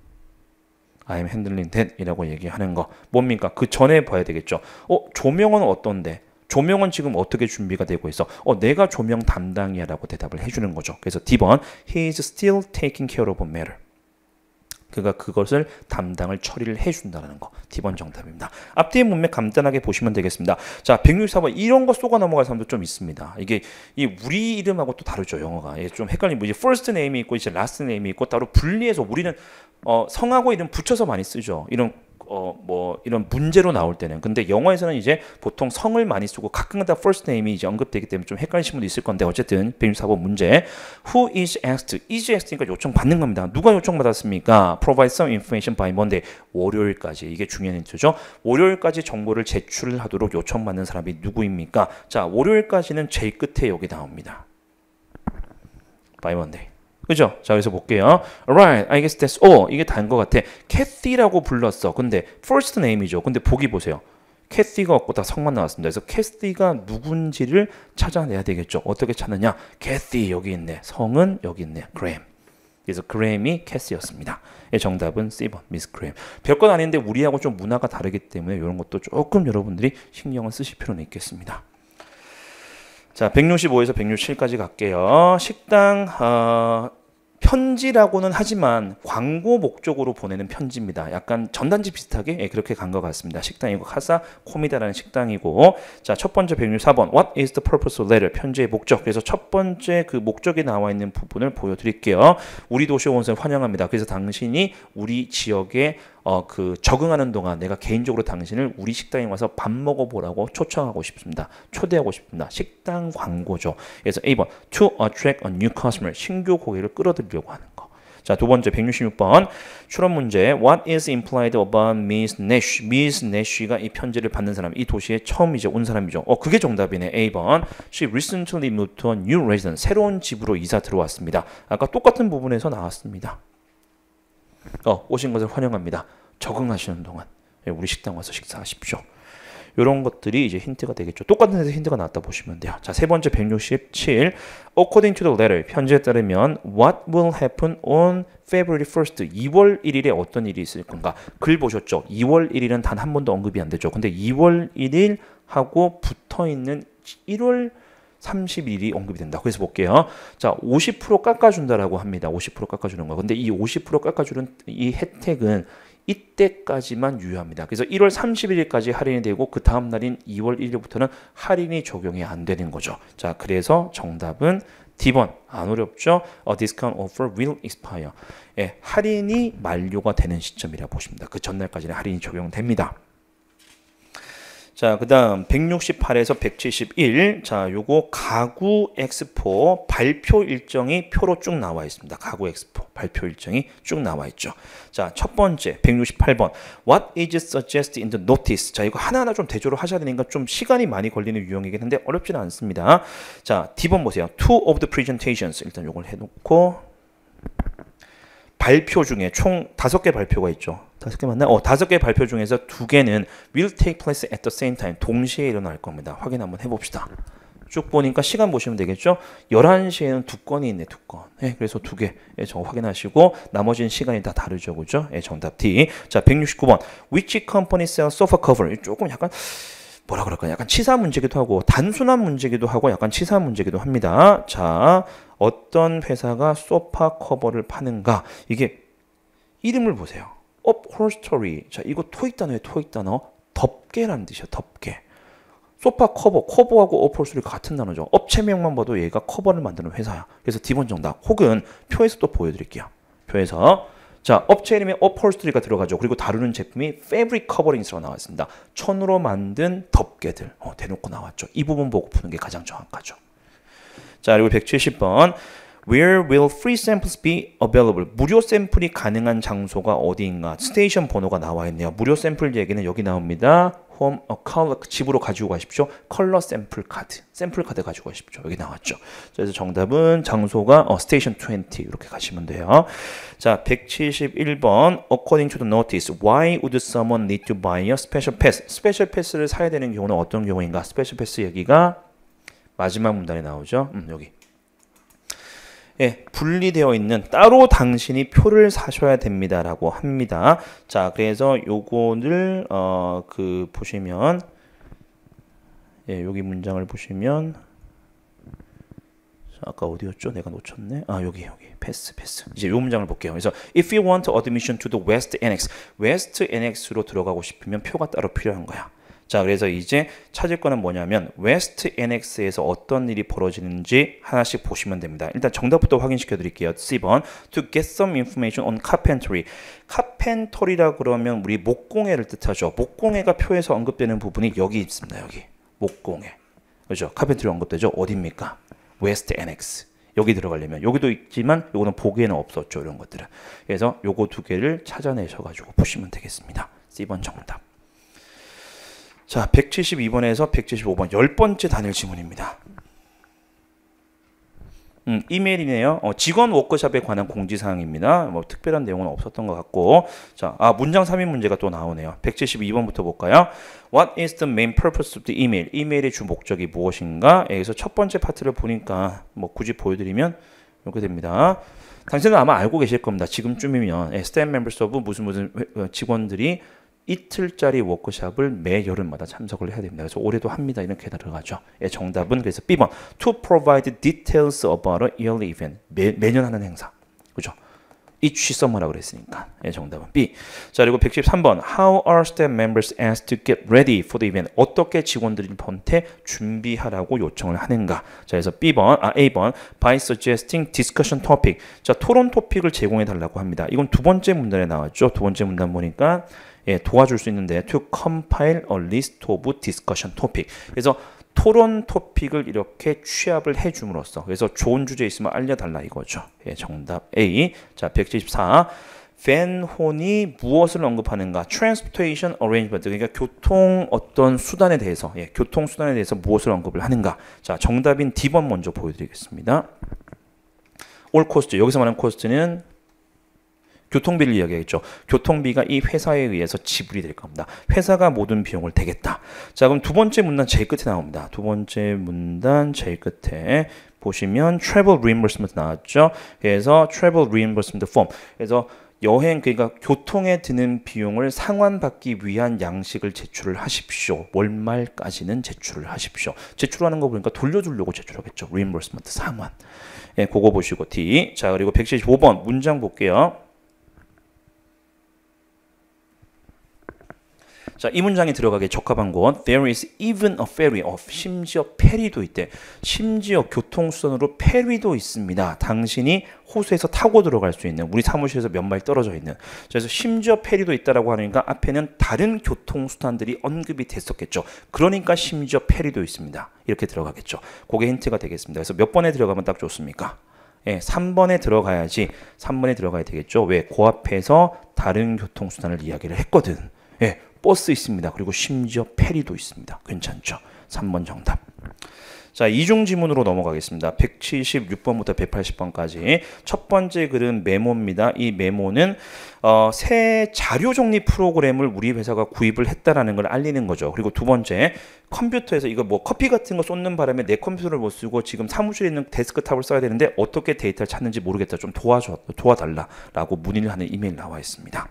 Speaker 1: I'm handling that이라고 얘기하는 거 뭡니까? 그 전에 봐야 되겠죠. 어 조명은 어떤데? 조명은 지금 어떻게 준비가 되고 있어? 어 내가 조명 담당이야 라고 대답을 해주는 거죠. 그래서 D번 He is still taking care of a matter. 그가 그것을 담당을 처리를 해준다는 거. D번 정답입니다. 앞뒤의 문맥 간단하게 보시면 되겠습니다. 자, 164번 이런 거 쏘가 넘어갈 사람도 좀 있습니다. 이게 이 우리 이름하고 또 다르죠 영어가. 예, 좀 헷갈리면 이제 first name이 있고 이제 last name이 있고 따로 분리해서 우리는 어, 성하고 이름 붙여서 많이 쓰죠. 이런 어, 뭐 이런 문제로 나올 때는 근데 영어에서는 이제 보통 성을 많이 쓰고 가끔가다 first name이 이제 언급되기 때문에 좀 헷갈리신 분도 있을 건데 어쨌든 164번 문제 who is asked is asked니까 요청 받는 겁니다. 누가 요청 받았습니까? provide some information by Monday 월요일까지 이게 중요한 힌트죠. 월요일까지 정보를 제출을 하도록 요청받는 사람이 누구입니까? 자 월요일까지는 제일 끝에 여기 나옵니다. by Monday. 그죠? 자, 그래서 볼게요. Alright, I guess that's all. 이게 다인 것 같아. 캐티라고 불렀어. 근데 first name이죠. 근데 보기 보세요. 캐티가 없고 다 성만 나왔습니다. 그래서 캐티가 누군지를 찾아내야 되겠죠. 어떻게 찾느냐? 캐티 여기 있네. 성은 여기 있네. 그레임. 그래서 그레임이 캐시였습니다. 예, 정답은 C번, 미스 그레임. 별건 아닌데 우리하고 좀 문화가 다르기 때문에 이런 것도 조금 여러분들이 신경을 쓰실 필요는 있겠습니다. 자, 165에서 167까지 갈게요. 식당 어, 편지라고는 하지만 광고 목적으로 보내는 편지입니다. 약간 전단지 비슷하게 예, 그렇게 간 것 같습니다. 식당이고 카사 코미다라는 식당이고 자 첫 번째 164번 What is the purpose of letter? 편지의 목적. 그래서 첫 번째 그 목적이 나와 있는 부분을 보여드릴게요. 우리 도시에 온선 환영합니다. 그래서 당신이 우리 지역에 어, 그 적응하는 동안 내가 개인적으로 당신을 우리 식당에 와서 밥 먹어보라고 초청하고 싶습니다. 초대하고 싶습니다. 식당 광고죠. 그래서 A번 to attract a new customer 신규 고객을 끌어들이려고 하는 거. 자, 두 번째 166번 추론 문제 What is implied about Miss Nash? Miss Nash가 이 편지를 받는 사람, 이 도시에 처음 이제 온 사람이죠. 어, 그게 정답이네. A번 She recently moved to a new residence. 새로운 집으로 이사 들어왔습니다. 아까 똑같은 부분에서 나왔습니다. 어, 오신 것을 환영합니다. 적응하시는 동안 예, 우리 식당 와서 식사하십시오. 이런 것들이 이제 힌트가 되겠죠. 똑같은 데서 힌트가 나왔다 보시면 돼요. 자, 세 번째 167. According to the letter, 편지에 따르면 what will happen on February 1st? 2월 1일에 어떤 일이 있을 건가? 글 보셨죠? 2월 1일은 단 한 번도 언급이 안 되죠. 근데 2월 1일 하고 붙어 있는 1월 30일이 언급이 된다. 그래서 볼게요. 자, 50% 깎아준다라고 합니다. 50% 깎아주는 거. 근데 이 50% 깎아주는 이 혜택은 이때까지만 유효합니다. 그래서 1월 31일까지 할인이 되고 그 다음 날인 2월 1일부터는 할인이 적용이 안 되는 거죠. 자, 그래서 정답은 D번 안 어렵죠? A discount offer will expire. 예, 할인이 만료가 되는 시점이라 보십니다. 그 전날까지는 할인이 적용됩니다. 자, 그 다음 168에서 171. 자, 요거 가구 엑스포 발표 일정이 표로 쭉 나와 있습니다. 가구 엑스포 발표 일정이 쭉 나와 있죠. 자, 첫 번째 168번. What is suggested in the notice? 자, 이거 하나하나 좀 대조를 하셔야 되니까 좀 시간이 많이 걸리는 유형이긴 한데 어렵지는 않습니다. 자, D번 보세요. Two of the presentations. 일단 요걸 해놓고 발표 중에 총 다섯 개 발표가 있죠. 다섯 개 맞나? 어, 다섯 개 발표 중에서 두 개는 will take place at the same time. 동시에 일어날 겁니다. 확인 한번 해봅시다. 쭉 보니까 시간 보시면 되겠죠. 11시에는 두 건이 있네, 두 건. 예, 그래서 두 개. 예, 저 확인하시고 나머지는 시간이 다 다르죠. 그죠? 예, 정답 D. 자, 169번. Which company sells sofa cover? 조금 약간 뭐라 그럴까? 약간 치사 문제기도 하고 단순한 문제기도 하고 약간 치사 문제기도 합니다. 자, 어떤 회사가 소파 커버를 파는가? 이게 이름을 보세요. Upholstery. 자, 이거 토익 단어에 토익 단어. 덮개라는 뜻이야. 덮개. 소파 커버, 커버하고 upholstery가 같은 단어죠. 업체명만 봐도 얘가 커버를 만드는 회사야. 그래서 D번 정답. 혹은 표에서 또 보여드릴게요. 표에서 자 업체 이름에 upholstery가 들어가죠. 그리고 다루는 제품이 fabric coverings라고 나왔습니다. 천으로 만든 덮개들 어, 대놓고 나왔죠. 이 부분 보고 푸는 게 가장 정확하죠. 자 그리고 170번 Where will free samples be available? 무료 샘플이 가능한 장소가 어디인가? station 번호가 나와 있네요. 무료 샘플 얘기는 여기 나옵니다. 홈, 어, 컬러, 집으로 가지고 가십시오. 컬러 샘플 카드. 샘플 카드 가지고 가십시오. 여기 나왔죠. 그래서 정답은 장소가 어, station 20 이렇게 가시면 돼요. 자, 171번 According to the notice, why would someone need to buy a special pass? special pass를 사야 되는 경우는 어떤 경우인가? special pass 얘기가 마지막 문단에 나오죠. 음, 여기. 예, 분리되어 있는 따로 당신이 표를 사셔야 됩니다라고 합니다. 자, 그래서 요거를 어 그 보시면 예, 여기 문장을 보시면 아까 어디였죠? 내가 놓쳤네. 아, 여기 여기. pass pass. 이제 요 문장을 볼게요. 그래서 if you want admission to the West Annex. West Annex로 들어가고 싶으면 표가 따로 필요한 거야. 자, 그래서 이제 찾을 거는 뭐냐면 West Annex에서 어떤 일이 벌어지는지 하나씩 보시면 됩니다. 일단 정답부터 확인시켜 드릴게요. C번 To get some information on carpentry. carpentry라 그러면 우리 목공예를 뜻하죠. 목공예가 표에서 언급되는 부분이 여기 있습니다. 여기. 목공예. 그죠? carpentry 언급되죠. 어디입니까? West Annex. 여기 들어가려면 여기도 있지만 요거는 보기에는 없었죠. 이런 것들은. 그래서 요거 두 개를 찾아내셔 가지고 보시면 되겠습니다. C번 정답. 자, 172번에서 175번 열 번째 단일 지문입니다. 음, 이메일이네요. 어, 직원 워크샵에 관한 공지사항입니다. 뭐 특별한 내용은 없었던 것 같고. 자, 아, 문장 삽입 문제가 또 나오네요. 172번부터 볼까요? What is the main purpose of the email? 이메일의 주 목적이 무엇인가? 여기서 첫 번째 파트를 보니까 뭐 굳이 보여드리면 이렇게 됩니다. 당신은 아마 알고 계실 겁니다. 지금쯤이면 예, staff members of 무슨 무슨 어, 직원들이 이틀짜리 워크샵을 매 여름마다 참석을 해야 됩니다. 그래서 올해도 합니다. 이렇게 들어가죠. 예, 정답은 그래서 B번 to provide details about a yearly event 매, 매년 하는 행사. 그죠? each summer라고 그랬으니까. 예, 정답은 B. 자, 그리고 113번. How are staff members asked to get ready for the event? 어떻게 직원들이 번테 준비하라고 요청을 하는가? 자, 그래서 B번, 아, A번. By suggesting discussion topic. 자, 토론 토픽을 제공해 달라고 합니다. 이건 두 번째 문단에 나왔죠. 두 번째 문단 보니까 예, 도와줄 수 있는데 to compile a list of discussion topic. 그래서 토론 토픽을 이렇게 취합을 해줌으로써 그래서 좋은 주제 있으면 알려달라 이거죠. 예, 정답 A. 자, 174. 벤혼이 무엇을 언급하는가? transportation arrangement 그러니까 교통 어떤 수단에 대해서 예, 교통 수단에 대해서 무엇을 언급을 하는가? 자, 정답인 D번 먼저 보여드리겠습니다. all cost 여기서 말하는 cost는 교통비를 이야기하겠죠. 교통비가 이 회사에 의해서 지불이 될 겁니다. 회사가 모든 비용을 대겠다. 자, 그럼 두 번째 문단 제일 끝에 나옵니다. 두 번째 문단 제일 끝에 보시면 travel reimbursement 나왔죠. 그래서 travel reimbursement form. 그래서 여행 그러니까 교통에 드는 비용을 상환받기 위한 양식을 제출을 하십시오. 월말까지는 제출을 하십시오. 제출하는 거 보니까 돌려주려고 제출하겠죠. reimbursement 상환. 예, 그거 보시고 D. 자, 그리고 175번 문장 볼게요. 자, 이 문장에 들어가게 적합한 건 There is even a ferry. 어, 심지어 페리도 있대. 심지어 교통수단으로 페리도 있습니다. 당신이 호수에서 타고 들어갈 수 있는 우리 사무실에서 몇 마일 떨어져 있는. 그래서 심지어 페리도 있다라고 하니까 앞에는 다른 교통수단들이 언급이 됐었겠죠. 그러니까 심지어 페리도 있습니다. 이렇게 들어가겠죠. 그게 힌트가 되겠습니다. 그래서 몇 번에 들어가면 딱 좋습니까? 예, 3번에 들어가야지 3번에 들어가야 되겠죠. 왜? 그 앞에서 다른 교통수단을 이야기를 했거든. 예, 버스 있습니다. 그리고 심지어 페리도 있습니다. 괜찮죠? 3번 정답. 자, 이중 지문으로 넘어가겠습니다. 176번부터 180번까지. 첫 번째 글은 메모입니다. 이 메모는 어, 새 자료 정리 프로그램을 우리 회사가 구입을 했다라는 걸 알리는 거죠. 그리고 두 번째, 컴퓨터에서 이거 뭐 커피 같은 거 쏟는 바람에 내 컴퓨터를 못 쓰고 지금 사무실에 있는 데스크탑을 써야 되는데 어떻게 데이터를 찾는지 모르겠다. 좀 도와줘, 도와달라라고 문의를 하는 이메일 나와 있습니다.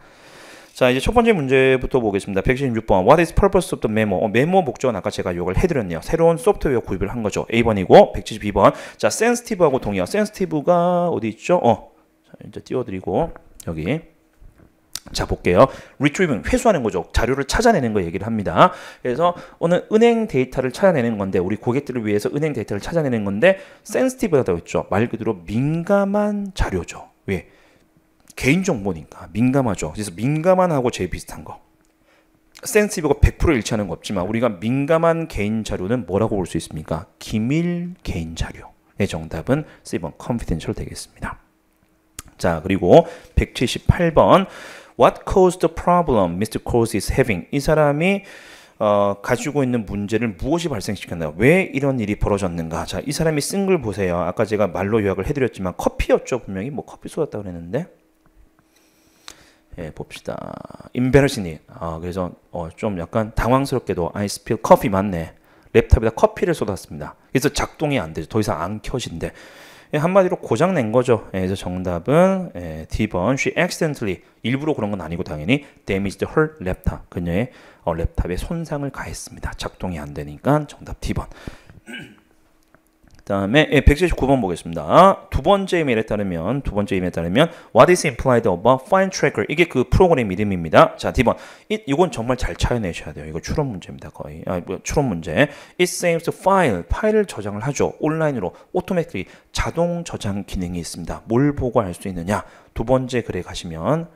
Speaker 1: 자 이제 첫 번째 문제부터 보겠습니다. 116번 What is purpose of the memo? 어, 메모 목적은 아까 제가 이걸 해드렸네요. 새로운 소프트웨어 구입을 한 거죠. A번이고 172번 자 sensitive하고 동의어 sensitive가 어디 있죠? 어 자, 이제 띄워드리고 여기 자 볼게요. retrieving 회수하는 거죠. 자료를 찾아내는 거 얘기를 합니다. 그래서 오늘 은행 데이터를 찾아내는 건데 우리 고객들을 위해서 은행 데이터를 찾아내는 건데 sensitive하다고 했죠. 말 그대로 민감한 자료죠. 왜? 개인 정보니까 민감하죠. 그래서 민감한 하고 제일 비슷한 거. 센시티브가 100% 일치하는 거 없지만 우리가 민감한 개인 자료는 뭐라고 볼 수 있습니까? 기밀 개인 자료. 의 정답은 C번 confidential 되겠습니다. 자, 그리고 178번 What caused the problem Mr. Coase is having? 이 사람이 어, 가지고 있는 문제를 무엇이 발생시켰나요? 왜 이런 일이 벌어졌는가? 자, 이 사람이 쓴 글 보세요. 아까 제가 말로 요약을 해드렸지만 커피였죠. 분명히 뭐 커피 쏟았다고 그랬는데 예, 봅시다. embarrassing. 아, 그래서 어, 좀 약간 당황스럽게도 I spill 맞네. 랩탑에다 커피를 쏟았습니다. 그래서 작동이 안 되죠. 더 이상 안 켜진대. 예, 한마디로 고장 낸 거죠. 예, 그래서 정답은 예, D번. She accidentally 일부러 그런 건 아니고 당연히 damaged her laptop. 그녀의 어, 랩탑에 손상을 가했습니다. 작동이 안 되니까 정답 D번. 다음에 예, 179번 보겠습니다. 두 번째 이메일에 따르면 두 번째 이메일에 따르면 What is implied about File Tracker? 이게 그 프로그램 이름입니다. 자, D번. 이, 이건 정말 잘 찾아내셔야 돼요. 이거 추론 문제입니다. 거의. 아, 뭐, 추론 문제. It saves file. 파일을 저장을 하죠. 온라인으로 오토매틱 자동 저장 기능이 있습니다. 뭘 보고 할 수 있느냐? 두 번째 글에 가시면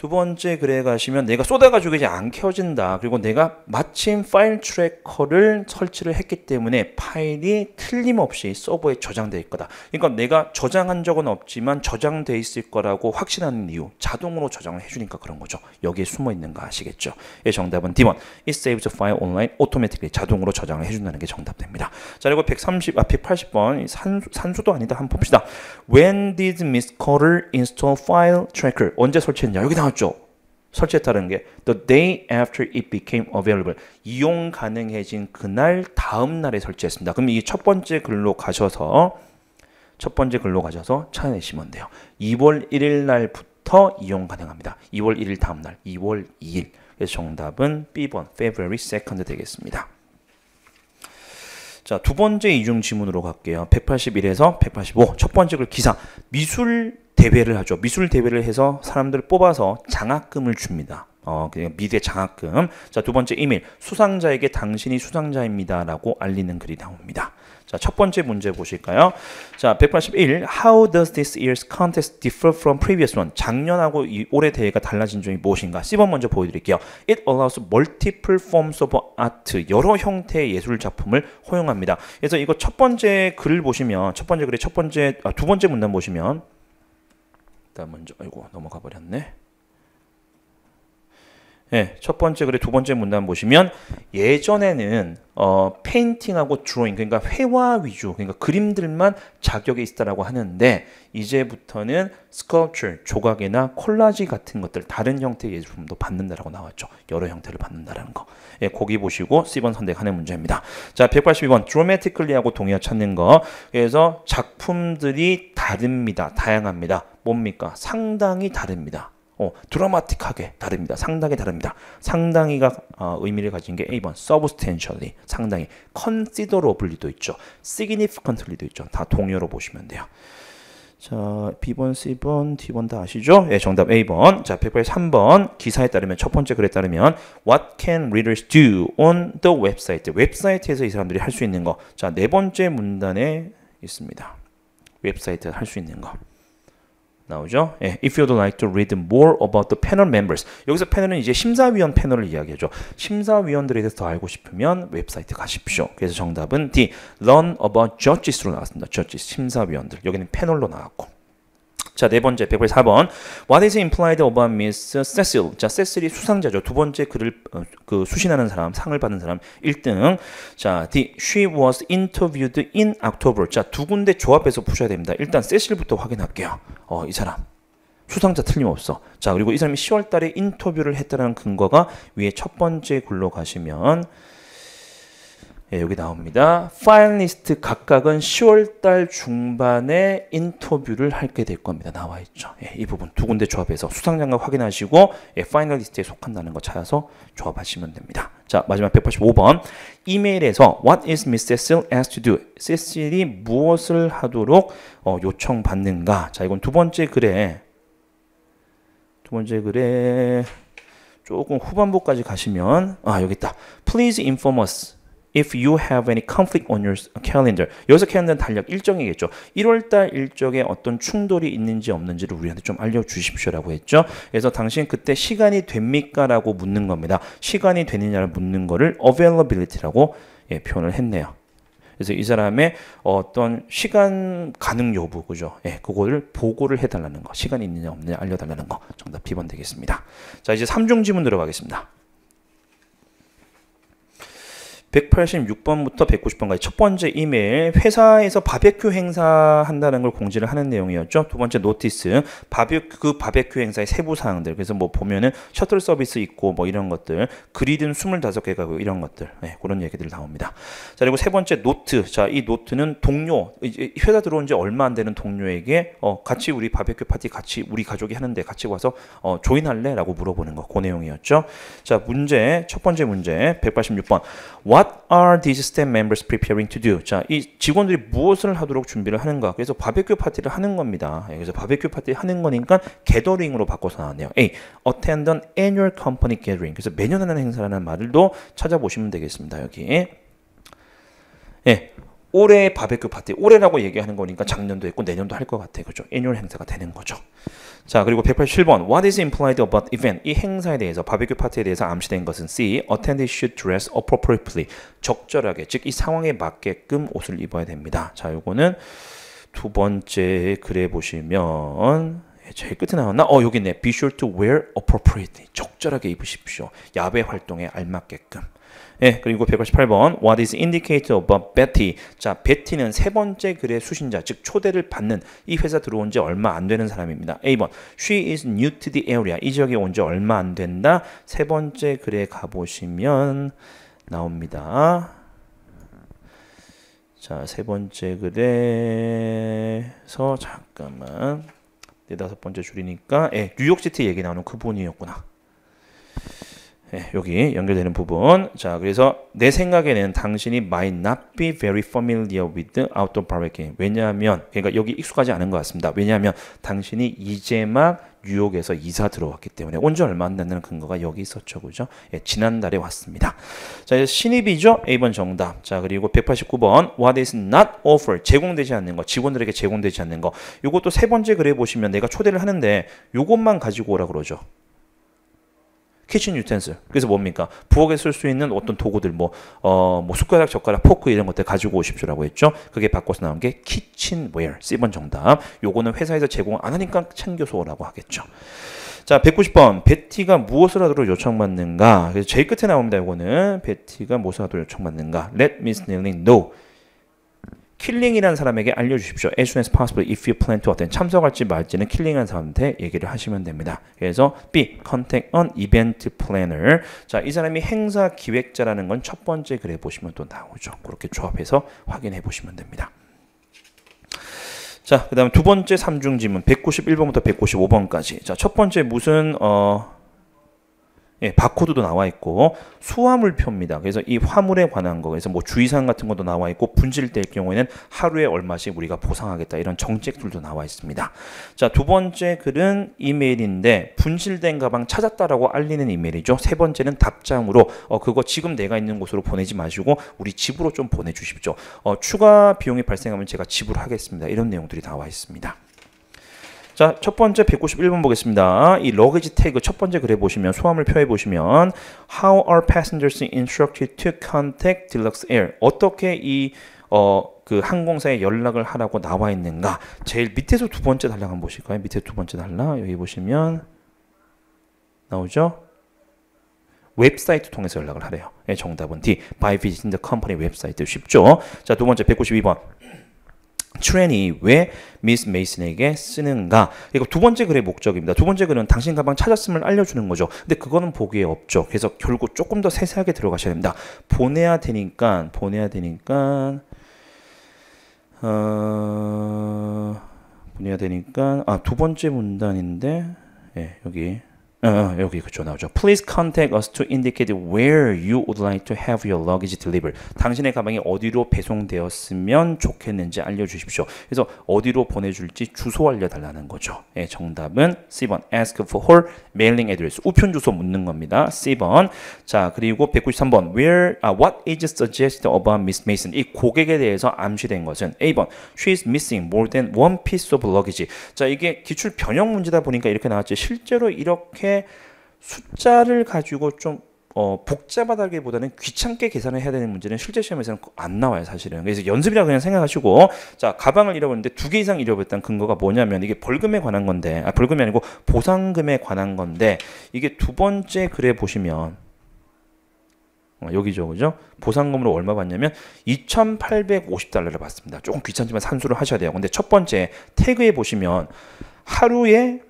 Speaker 1: 두 번째 글에 가시면 내가 쏟아가지고 이제 안 켜진다. 그리고 내가 마침 File Tracker를 설치를 했기 때문에 파일이 틀림없이 서버에 저장돼 있 거다. 그러니까 내가 저장한 적은 없지만 저장돼 있을 거라고 확신하는 이유. 자동으로 저장을 해주니까 그런 거죠. 여기에 숨어 있는 거 아시겠죠? 예, 정답은 D번. It saves file online automatically. 자동으로 저장을 해준다는 게 정답됩니다. 자, 그리고 130, 아, 180번. 산수, 산수도 아니다. 한번 봅시다. When did Miss Carter install file tracker? 언제 설치했냐? 여기 나와 나왔죠. 설치했다는 게 the day after it became available 이용 가능해진 그날 다음 날에 설치했습니다. 그럼 이 첫 번째 글로 가셔서 첫 번째 글로 가셔서 찾아내시면 돼요. 2월 1일 날부터 이용 가능합니다. 2월 1일 다음 날 2월 2일. 그래서 정답은 B번 February 2nd 되겠습니다. 자, 두 번째 이중 지문으로 갈게요. 181에서 185. 첫 번째 글 기사. 미술 대회를 하죠. 미술 대회를 해서 사람들을 뽑아서 장학금을 줍니다. 어, 그냥 미대 장학금. 자, 두 번째 이메일. 수상자에게 당신이 수상자입니다라고 알리는 글이 나옵니다. 자, 첫 번째 문제 보실까요? 자, 181. How does this year's contest differ from previous one? 작년하고 이 올해 대회가 달라진 점이 무엇인가? C번 먼저 보여드릴게요. It allows multiple forms of art. 여러 형태의 예술 작품을 허용합니다. 그래서 이거 첫 번째 글을 보시면, 첫 번째 글의 첫 번째, 아, 두 번째 문단 보시면, 일단 먼저 아이고 넘어가 버렸네. 네, 첫 번째 글의 두 번째 문단 보시면 예전에는 어, 페인팅하고 드로잉 그러니까 회화 위주 그러니까 그림들만 자격이 있다라고 하는데 이제부터는 스컬처 조각이나 콜라지 같은 것들 다른 형태의 예술품도 받는다라고 나왔죠. 여러 형태를 받는다라는 거. 예, 거기 보시고 C번 선택하는 문제입니다. 자, 182번 dramatically하고 동의어 찾는 거. 그래서 작품들이 다릅니다. 다양합니다. 뭡니까? 상당히 다릅니다. 어, 드라마틱하게 다릅니다. 상당히 다릅니다. 상당히가 어, 의미를 가진 게 A번 substantially 상당히 considerably도 있죠. significantly도 있죠. 다 동요로 보시면 돼요. 자, B번, C번, D번 다 아시죠? 예, 정답 A번. 자, 183번 기사에 따르면 첫 번째 글에 따르면 What can readers do on the website? 웹사이트에서 이 사람들이 할 수 있는 거. 자, 네 번째 문단에 있습니다. 웹사이트 할 수 있는 거. 나오죠? 예, if you'd like to read more about the panel members. 여기서 패널은 이제 심사위원 패널을 이야기하죠. 심사위원들에 대해서 더 알고 싶으면 웹사이트 가십시오. 그래서 정답은 D. Learn about judges로 나왔습니다. judges, 심사위원들. 여기는 패널로 나왔고. 자, 네 번째 184번. What is implied about Miss Cecil? 자, 세실이 수상자죠. 두 번째 글을 어, 그 수신하는 사람, 상을 받은 사람 1등. 자, D. She was interviewed in October. 자, 두 군데 조합해서 푸셔야 됩니다. 일단 세실부터 확인할게요. 어, 이 사람. 수상자 틀림없어. 자, 그리고 이 사람이 10월 달에 인터뷰를 했다는 근거가 위에 첫 번째 글로 가시면 예, 여기 나옵니다. finalist 각각은 10월 달 중반에 인터뷰를 하게 될 겁니다. 나와 있죠. 예, 이 부분 두 군데 조합해서 수상자가 확인하시고 예, finalist에 속한다는 거 찾아서 조합하시면 됩니다. 자, 마지막 185번. 이메일에서 What is Miss Cecil asked to do? 세실이 무엇을 하도록 어, 요청받는가? 자, 이건 두 번째 글에 두 번째 글에 조금 후반부까지 가시면 아, 여기 있다. Please inform us if you have any conflict on your calendar. 여기서 캘린더는 달력 일정이겠죠. 1월달 일정에 어떤 충돌이 있는지 없는지를 우리한테 좀 알려주십시오라고 했죠. 그래서 당신 그때 시간이 됩니까? 라고 묻는 겁니다. 시간이 되느냐를 묻는 거를 availability라고 예, 표현을 했네요. 그래서 이 사람의 어떤 시간 가능 여부 그죠? 예, 그거를 보고를 해달라는 거, 시간이 있느냐 없느냐 알려달라는 거 정답 B번 되겠습니다. 자 이제 3중 지문 들어가겠습니다. 186번부터 190번까지 첫 번째 이메일 회사에서 바베큐 행사 한다는 걸 공지를 하는 내용이었죠. 두 번째 notice 바베큐 그 바베큐 행사의 세부 사항들 그래서 뭐 보면은 셔틀 서비스 있고 뭐 이런 것들 그릴은 25개가 이런 것들 네, 그런 얘기들 나옵니다. 자 그리고 세 번째 노트 자 이 노트는 동료 이제 회사 들어온 지 얼마 안 되는 동료에게 어 같이 우리 바베큐 파티 같이 우리 가족이 하는데 같이 와서 어 join할래라고 물어보는 거그 내용이었죠. 자 문제 첫 번째 문제 186번 What are these staff members preparing to do? 자, 이 직원들이 무엇을 하도록 준비를 하는가? 그래서 바베큐 파티를 하는 겁니다. 그래서 바베큐 파티 하는 거니까 gathering으로 바꿔서 나왔네요. A. Attend an annual company gathering. 그래서 매년 하는 행사라는 말을도 찾아보시면 되겠습니다. 여기. 예. 올해 바베큐 파티, 올해라고 얘기하는 거니까 작년도 했고 내년도 할 것 같아요. 그죠? annual 행사가 되는 거죠. 자, 그리고 187번. What is implied about event? 이 행사에 대해서 바베큐 파티에 대해서 암시된 것은 C. Attendee should dress appropriately. 적절하게, 즉 이 상황에 맞게끔 옷을 입어야 됩니다. 자, 요거는 두 번째 글에 보시면 제일 끝에 나왔나? 어, 여기 있네. Be sure to wear appropriately. 적절하게 입으십시오. 야외 활동에 알맞게끔. 예, 그리고 188번 What is indicated about Betty? 자, 베티는 세 번째 글의 수신자, 즉 초대를 받는 이 회사 들어온 지 얼마 안 되는 사람입니다. A번 She is new to the area. 이 지역에 온 지 얼마 안 된다. 세 번째 글에 가보시면 나옵니다. 자, 세 번째 글에서 잠깐만 네 다섯 번째 줄이니까 예, 뉴욕시티 얘기 나오는 그 분이었구나. 네, 여기 연결되는 부분. 자, 그래서 내 생각에는 당신이 might not be very familiar with outdoor barbecue. 왜냐하면, 그러니까 여기 익숙하지 않은 것 같습니다. 왜냐하면 당신이 이제 막 뉴욕에서 이사 들어왔기 때문에 온 지 얼마 안 된다는 근거가 여기 있었죠. 그죠? 예, 지난달에 왔습니다. 자, 신입이죠? A번 정답. 자, 그리고 189번. What is not offered? 제공되지 않는 거. 직원들에게 제공되지 않는 거. 요것도 세 번째 글에 보시면 내가 초대를 하는데 요것만 가지고 오라 그러죠. kitchen utensil. 그래서 뭡니까? 부엌에 쓸 수 있는 어떤 도구들 뭐 어, 뭐 숟가락, 젓가락, 포크 이런 것들 가지고 오십시오라고 했죠. 그게 바꿔서 나온 게 kitchenware. C번 정답. 요거는 회사에서 제공 안 하니까 챙겨서 오라고 하겠죠. 자, 190번. 베티가 무엇을 하도록 요청받는가? 그래서 제일 끝에 나옵니다. 요거는 베티가 무엇을 하도록 요청받는가? Let Miss Nelly know. 킬링이라는 사람에게 알려주십시오. As soon as possible if you plan to attend. 참석할지 말지는 킬링이라는 사람한테 얘기를 하시면 됩니다. 그래서 B. Contact an event planner. 자, 이 사람이 행사 기획자라는 건 첫 번째 글에 보시면 또 나오죠. 그렇게 조합해서 확인해 보시면 됩니다. 자, 그 다음 두 번째 삼중 지문 191번부터 195번까지. 자, 첫 번째 무슨 어 예, 바코드도 나와 있고 수화물표입니다. 그래서 이 화물에 관한 거 그래서 뭐 주의사항 같은 것도 나와 있고 분실될 경우에는 하루에 얼마씩 우리가 보상하겠다 이런 정책들도 나와 있습니다. 자, 두 번째 글은 이메일인데 분실된 가방 찾았다라고 알리는 이메일이죠. 세 번째는 답장으로 어 그거 지금 내가 있는 곳으로 보내지 마시고 우리 집으로 좀 보내 주십시오. 어 추가 비용이 발생하면 제가 지불하겠습니다. 이런 내용들이 나와 있습니다. 자, 첫 번째 191번 보겠습니다. 이 러그지 태그 첫 번째 글에 보시면 소함을 표해 보시면 How are passengers instructed to contact Deluxe Air? 어떻게 이 어, 그 항공사에 연락을 하라고 나와 있는가? 제일 밑에서 두 번째 단락 한번 보실까요? 밑에 두 번째 단락 여기 보시면 나오죠? 웹사이트 통해서 연락을 하래요. 예, 정답은 D. By visiting the company website 쉽죠? 자, 두 번째 192번. 트렌이 왜 미스 메이슨에게 쓰는가? 이거 두 번째 글의 목적입니다. 두 번째 글은 당신 가방 찾았음을 알려주는 거죠. 근데 그거는 보기에 없죠. 그래서 결국 조금 더 세세하게 들어가셔야 됩니다. 보내야 되니까 보내야 되니까 어 보내야 되니까 아 두 번째 문단인데 예, 여기 어, 어, 여기 그쵸 나오죠. Please contact us to indicate where you would like to have your luggage delivered. 당신의 가방이 어디로 배송되었으면 좋겠는지 알려주십시오. 그래서 어디로 보내줄지 주소 알려달라는 거죠. 예, 정답은 C번 ask for her mailing address. 우편 주소 묻는 겁니다. C번. 자 그리고 193번 where 아, what is suggested about Miss Mason. 이 고객에 대해서 암시된 것은 A번 she is missing more than one piece of luggage. 자 이게 기출 변형 문제다 보니까 이렇게 나왔죠. 실제로 이렇게 숫자를 가지고 좀 어, 복잡하다기보다는 귀찮게 계산을 해야 되는 문제는 실제 시험에서는 안 나와요, 사실은. 그래서 연습이라 그냥 생각하시고, 자, 가방을 잃어버렸는데 두 개 이상 잃어버렸다는 근거가 뭐냐면 이게 벌금에 관한 건데, 아, 벌금이 아니고 보상금에 관한 건데, 이게 두 번째 글에 보시면, 어, 여기죠, 그죠? 보상금으로 얼마 받냐면 2,850달러를 받습니다. 조금 귀찮지만 산수를 하셔야 돼요. 근데 첫 번째 태그에 보시면 하루에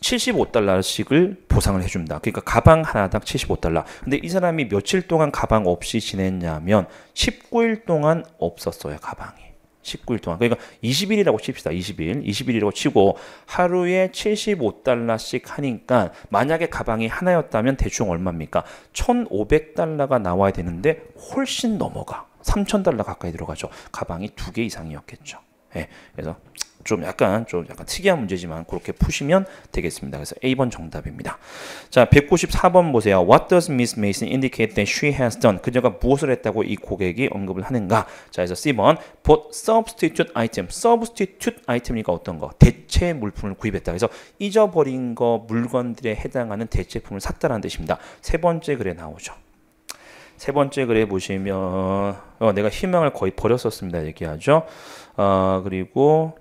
Speaker 1: 75달러씩을 보상을 해줍니다. 그러니까 가방 하나당 75달러. 근데 이 사람이 며칠 동안 가방 없이 지냈냐면 19일 동안 없었어요, 가방이. 19일 동안. 그러니까 20일이라고 칩시다. 20일. 20일이라고 치고 하루에 75달러씩 하니까 만약에 가방이 하나였다면 대충 얼마입니까? 1,500달러가 나와야 되는데 훨씬 넘어가. 3,000달러 가까이 들어가죠. 가방이 두 개 이상이었겠죠. 예. 그래서 좀 약간 좀 약간 특이한 문제지만 그렇게 푸시면 되겠습니다. 그래서 A번 정답입니다. 자, 194번 보세요. What does Miss Mason indicate that she has done? 그녀가 무엇을 했다고 이 고객이 언급을 하는가? 자, 그래서 C번 bought substitute item. substitute item이니까 어떤 거? 대체 물품을 구입했다. 그래서 잊어버린 거 물건들에 해당하는 대체품을 샀다라는 뜻입니다. 세 번째 글에 나오죠. 세 번째 글에 보시면 어, 내가 희망을 거의 버렸었습니다 얘기하죠. 어, 그리고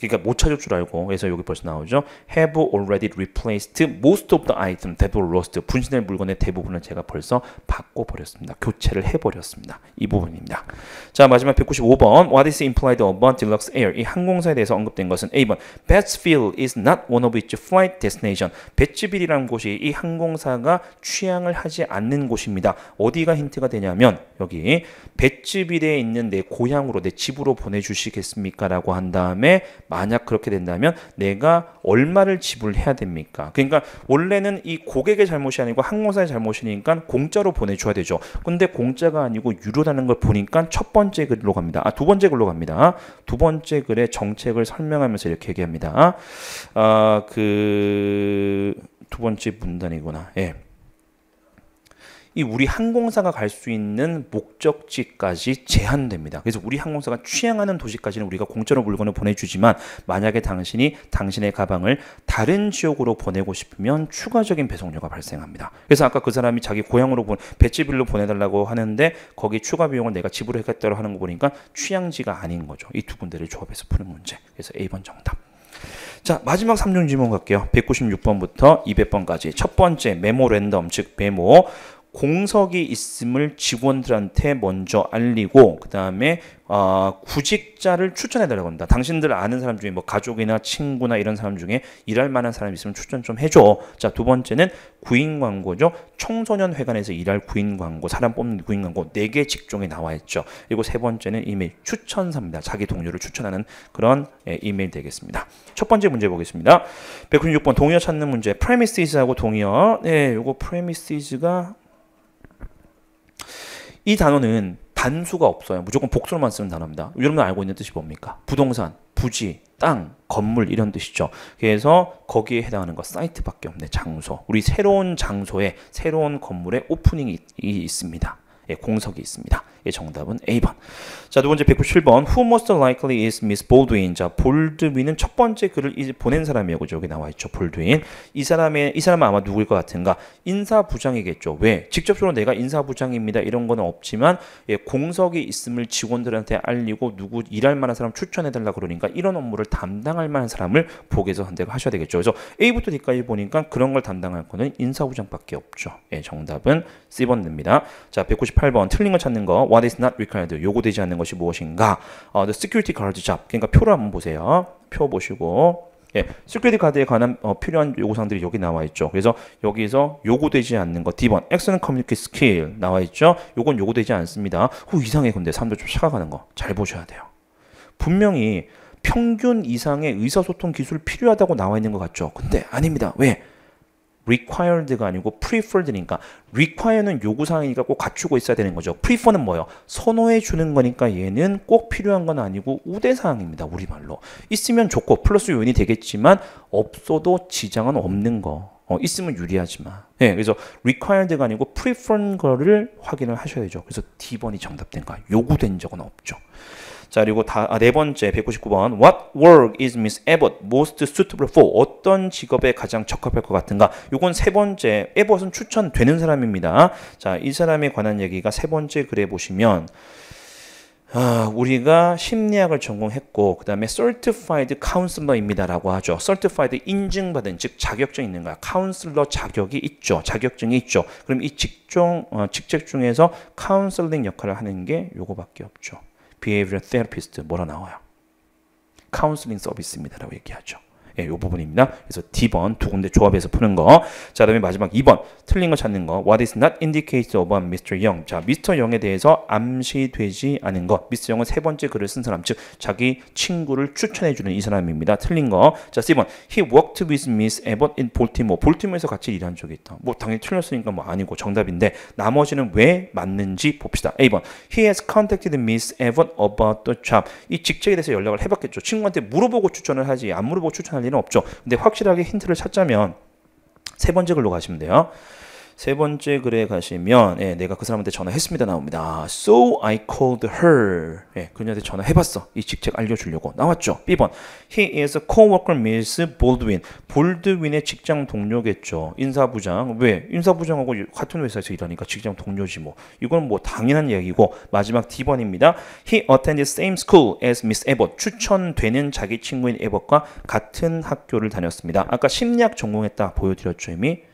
Speaker 1: 그러니까 못 찾을 줄 알고 그래서 여기 벌써 나오죠. Have already replaced most of the item that were lost. 분실된 물건의 대부분을 제가 벌써 바꿔 버렸습니다. 교체를 해 버렸습니다. 이 부분입니다. 자 마지막 195번 What is implied about deluxe air? 이 항공사에 대해서 언급된 것은 A번 Battsville is not one of its flight destination. 배츠빌이라는 곳이 이 항공사가 취향을 하지 않는 곳입니다. 어디가 힌트가 되냐면 여기 배츠빌에 있는 내 고향으로 내 집으로 보내주시겠습니까? 라고 한 다음에 만약 그렇게 된다면 내가 얼마를 지불해야 됩니까? 그러니까 원래는 이 고객의 잘못이 아니고 항공사의 잘못이니까 공짜로 보내줘야 되죠. 근데 공짜가 아니고 유료라는 걸 보니까 첫 번째 글로 갑니다. 아, 두 번째 글로 갑니다. 두 번째 글의 정책을 설명하면서 이렇게 얘기합니다. 아, 그 두 번째 문단이구나. 예. 이 우리 항공사가 갈 수 있는 목적지까지 제한됩니다. 그래서 우리 항공사가 취향하는 도시까지는 우리가 공짜로 물건을 보내주지만 만약에 당신이 당신의 가방을 다른 지역으로 보내고 싶으면 추가적인 배송료가 발생합니다. 그래서 아까 그 사람이 자기 고향으로 본 배지빌로 보내달라고 하는데 거기 추가 비용을 내가 지불하겠다고 하는 거 보니까 취향지가 아닌 거죠. 이 두 군데를 조합해서 푸는 문제. 그래서 A번 정답. 자 마지막 3종 지문 갈게요. 196번부터 200번까지 첫 번째 메모 랜덤 즉 메모 공석이 있음을 직원들한테 먼저 알리고 그 다음에 어, 구직자를 추천해 달라고 합니다. 당신들 아는 사람 중에 뭐 가족이나 친구나 이런 사람 중에 일할 만한 사람 있으면 추천 좀 해줘. 자 두 번째는 구인 광고죠. 청소년 회관에서 일할 구인 광고, 사람 뽑는 구인 광고 네 개 직종에 나와 있죠. 그리고 세 번째는 이메일 추천사입니다. 자기 동료를 추천하는 그런 예, 이메일 되겠습니다. 첫 번째 문제 보겠습니다. 196번 동의어 찾는 문제. premises하고 동의어. 네, 요거 premises가 이 단어는 단수가 없어요. 무조건 복수로만 쓰는 단어입니다. 여러분 알고 있는 뜻이 뭡니까? 부동산, 부지, 땅, 건물 이런 뜻이죠. 그래서 거기에 해당하는 거 사이트밖에 없네. 장소. 우리 새로운 장소에 새로운 건물에 오프닝이 있, 있습니다. 예, 공석이 있습니다. 예, 정답은 A번. 자, 두 번째 197번. Who most likely is Miss Baldwin? 자, 볼드윈은 첫 번째 글을 이제 보낸 사람이에요. 그죠? 여기 나와 있죠. 볼드윈. 이 사람의 이 사람은 아마 누구일 것 같은가? 인사부장이겠죠. 왜? 직접적으로 내가 인사부장입니다. 이런 거는 없지만 예, 공석이 있음을 직원들한테 알리고 누구 일할 만한 사람 추천해 달라 그러니까 이런 업무를 담당할 만한 사람을 보고서 선택을 하셔야 되겠죠. 그래서 A부터 D까지 보니까 그런 걸 담당할 거는 인사부장밖에 없죠. 예, 정답은 C번 됩니다. 자, 198번 틀린 거 찾는 거. What is not required? 요구되지 않는 것이 무엇인가? 어, the security guard job. 그러니까 표를 한번 보세요. 표 보시고 예, security guard에 관한 어, 필요한 요구사항들이 여기 나와 있죠. 그래서 여기서 요구되지 않는 거 D번 excellent communication skill 나와 있죠. 요건 요구되지 않습니다. 후 이상해 근데 사람들 좀 착각하는 거 잘 보셔야 돼요. 분명히 평균 이상의 의사소통 기술 필요하다고 나와 있는 것 같죠. 근데 아닙니다. 왜? Required가 아니고 preferred니까 require는 요구사항이니까 꼭 갖추고 있어야 되는 거죠. prefer는 뭐예요? 선호해 주는 거니까 얘는 꼭 필요한 건 아니고 우대사항입니다. 우리말로. 있으면 좋고 플러스 요인이 되겠지만 없어도 지장은 없는 거. 어, 있으면 유리하지만. 네, 그래서 required가 아니고 preferred 거를 확인을 하셔야 되죠. 그래서 D번이 정답된 거. 요구된 적은 없죠. 자 그리고 다, 아, 네 번째 199번 What work is Miss Abbott most suitable for? 어떤 직업에 가장 적합할 것 같은가? 요건 세 번째 에버슨 추천되는 사람입니다. 자 이 사람에 관한 얘기가 세 번째 글에 보시면 아, 우리가 심리학을 전공했고 그 다음에 certified counselor입니다라고 하죠. certified 인증받은 즉 자격증 있는 거야. 카운슬러 자격이 있죠. 자격증이 있죠. 그럼 이 직종 어, 직책 중에서 카운슬링 역할을 하는 게 요거밖에 없죠. Behavioral therapist 뭐라 나와요? 카운슬링 서비스입니다라고 얘기하죠. 예, 요 부분입니다. 그래서 D번 두 군데 조합해서 푸는 거. 자, 그다음에 마지막 2번 틀린 거 찾는 거. What is not indicated about Mr. Young? 자, 미스터 영에 대해서 암시되지 않은 거. 미스터 영은 세 번째 글을 쓴 사람, 즉 자기 친구를 추천해 주는 이 사람입니다. 틀린 거. 자, C번 He worked with Miss Abbott in Baltimore. 볼티모어에서 같이 일한 적이 있다. 뭐 당연히 틀렸으니까 뭐 아니고 정답인데 나머지는 왜 맞는지 봅시다. A번 He has contacted Miss Abbott about the job. 이 직책에 대해서 연락을 해봤겠죠. 친구한테 물어보고 추천을 하지 안 물어보고 추천할 일은 없죠. 근데 확실하게 힌트를 찾자면 세 번째 글로 가시면 돼요. 세 번째 글에 가시면 예, 내가 그 사람한테 전화했습니다 나옵니다. So I called her. 예, 그녀한테 전화해봤어. 이 직책 알려주려고 나왔죠. B번 He is a co-worker Miss Baldwin. 볼드윈의 직장 동료겠죠. 인사부장. 왜? 인사부장하고 같은 회사에서 일하니까 직장 동료지 뭐. 이건 뭐 당연한 얘기고 마지막 D번입니다. He attended same school as Miss Abbott. 추천되는 자기 친구인 에버과 같은 학교를 다녔습니다. 아까 심리학 전공했다 보여드렸죠 이미.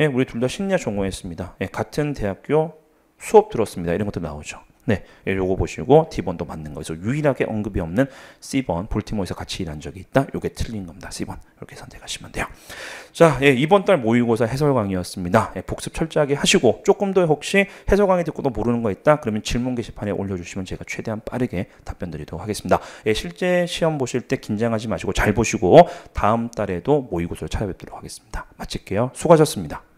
Speaker 1: 예, 우리 둘 다 심리학 전공했습니다. 예, 같은 대학교 수업 들었습니다. 이런 것도 나오죠. 네, 예, 요거 보시고 D번도 맞는 거죠. 유일하게 언급이 없는 C번 볼티모어에서 같이 일한 적이 있다. 요게 틀린 겁니다. C번 이렇게 선택하시면 돼요. 자, 예, 이번 달 모의고사 해설 강의였습니다. 예, 복습 철저하게 하시고 조금 더 혹시 해설 강의 듣고도 모르는 거 있다. 그러면 질문 게시판에 올려주시면 제가 최대한 빠르게 답변 드리도록 하겠습니다. 예, 실제 시험 보실 때 긴장하지 마시고 잘 보시고 다음 달에도 모의고사를 찾아뵙도록 하겠습니다. 마칠게요. 수고하셨습니다.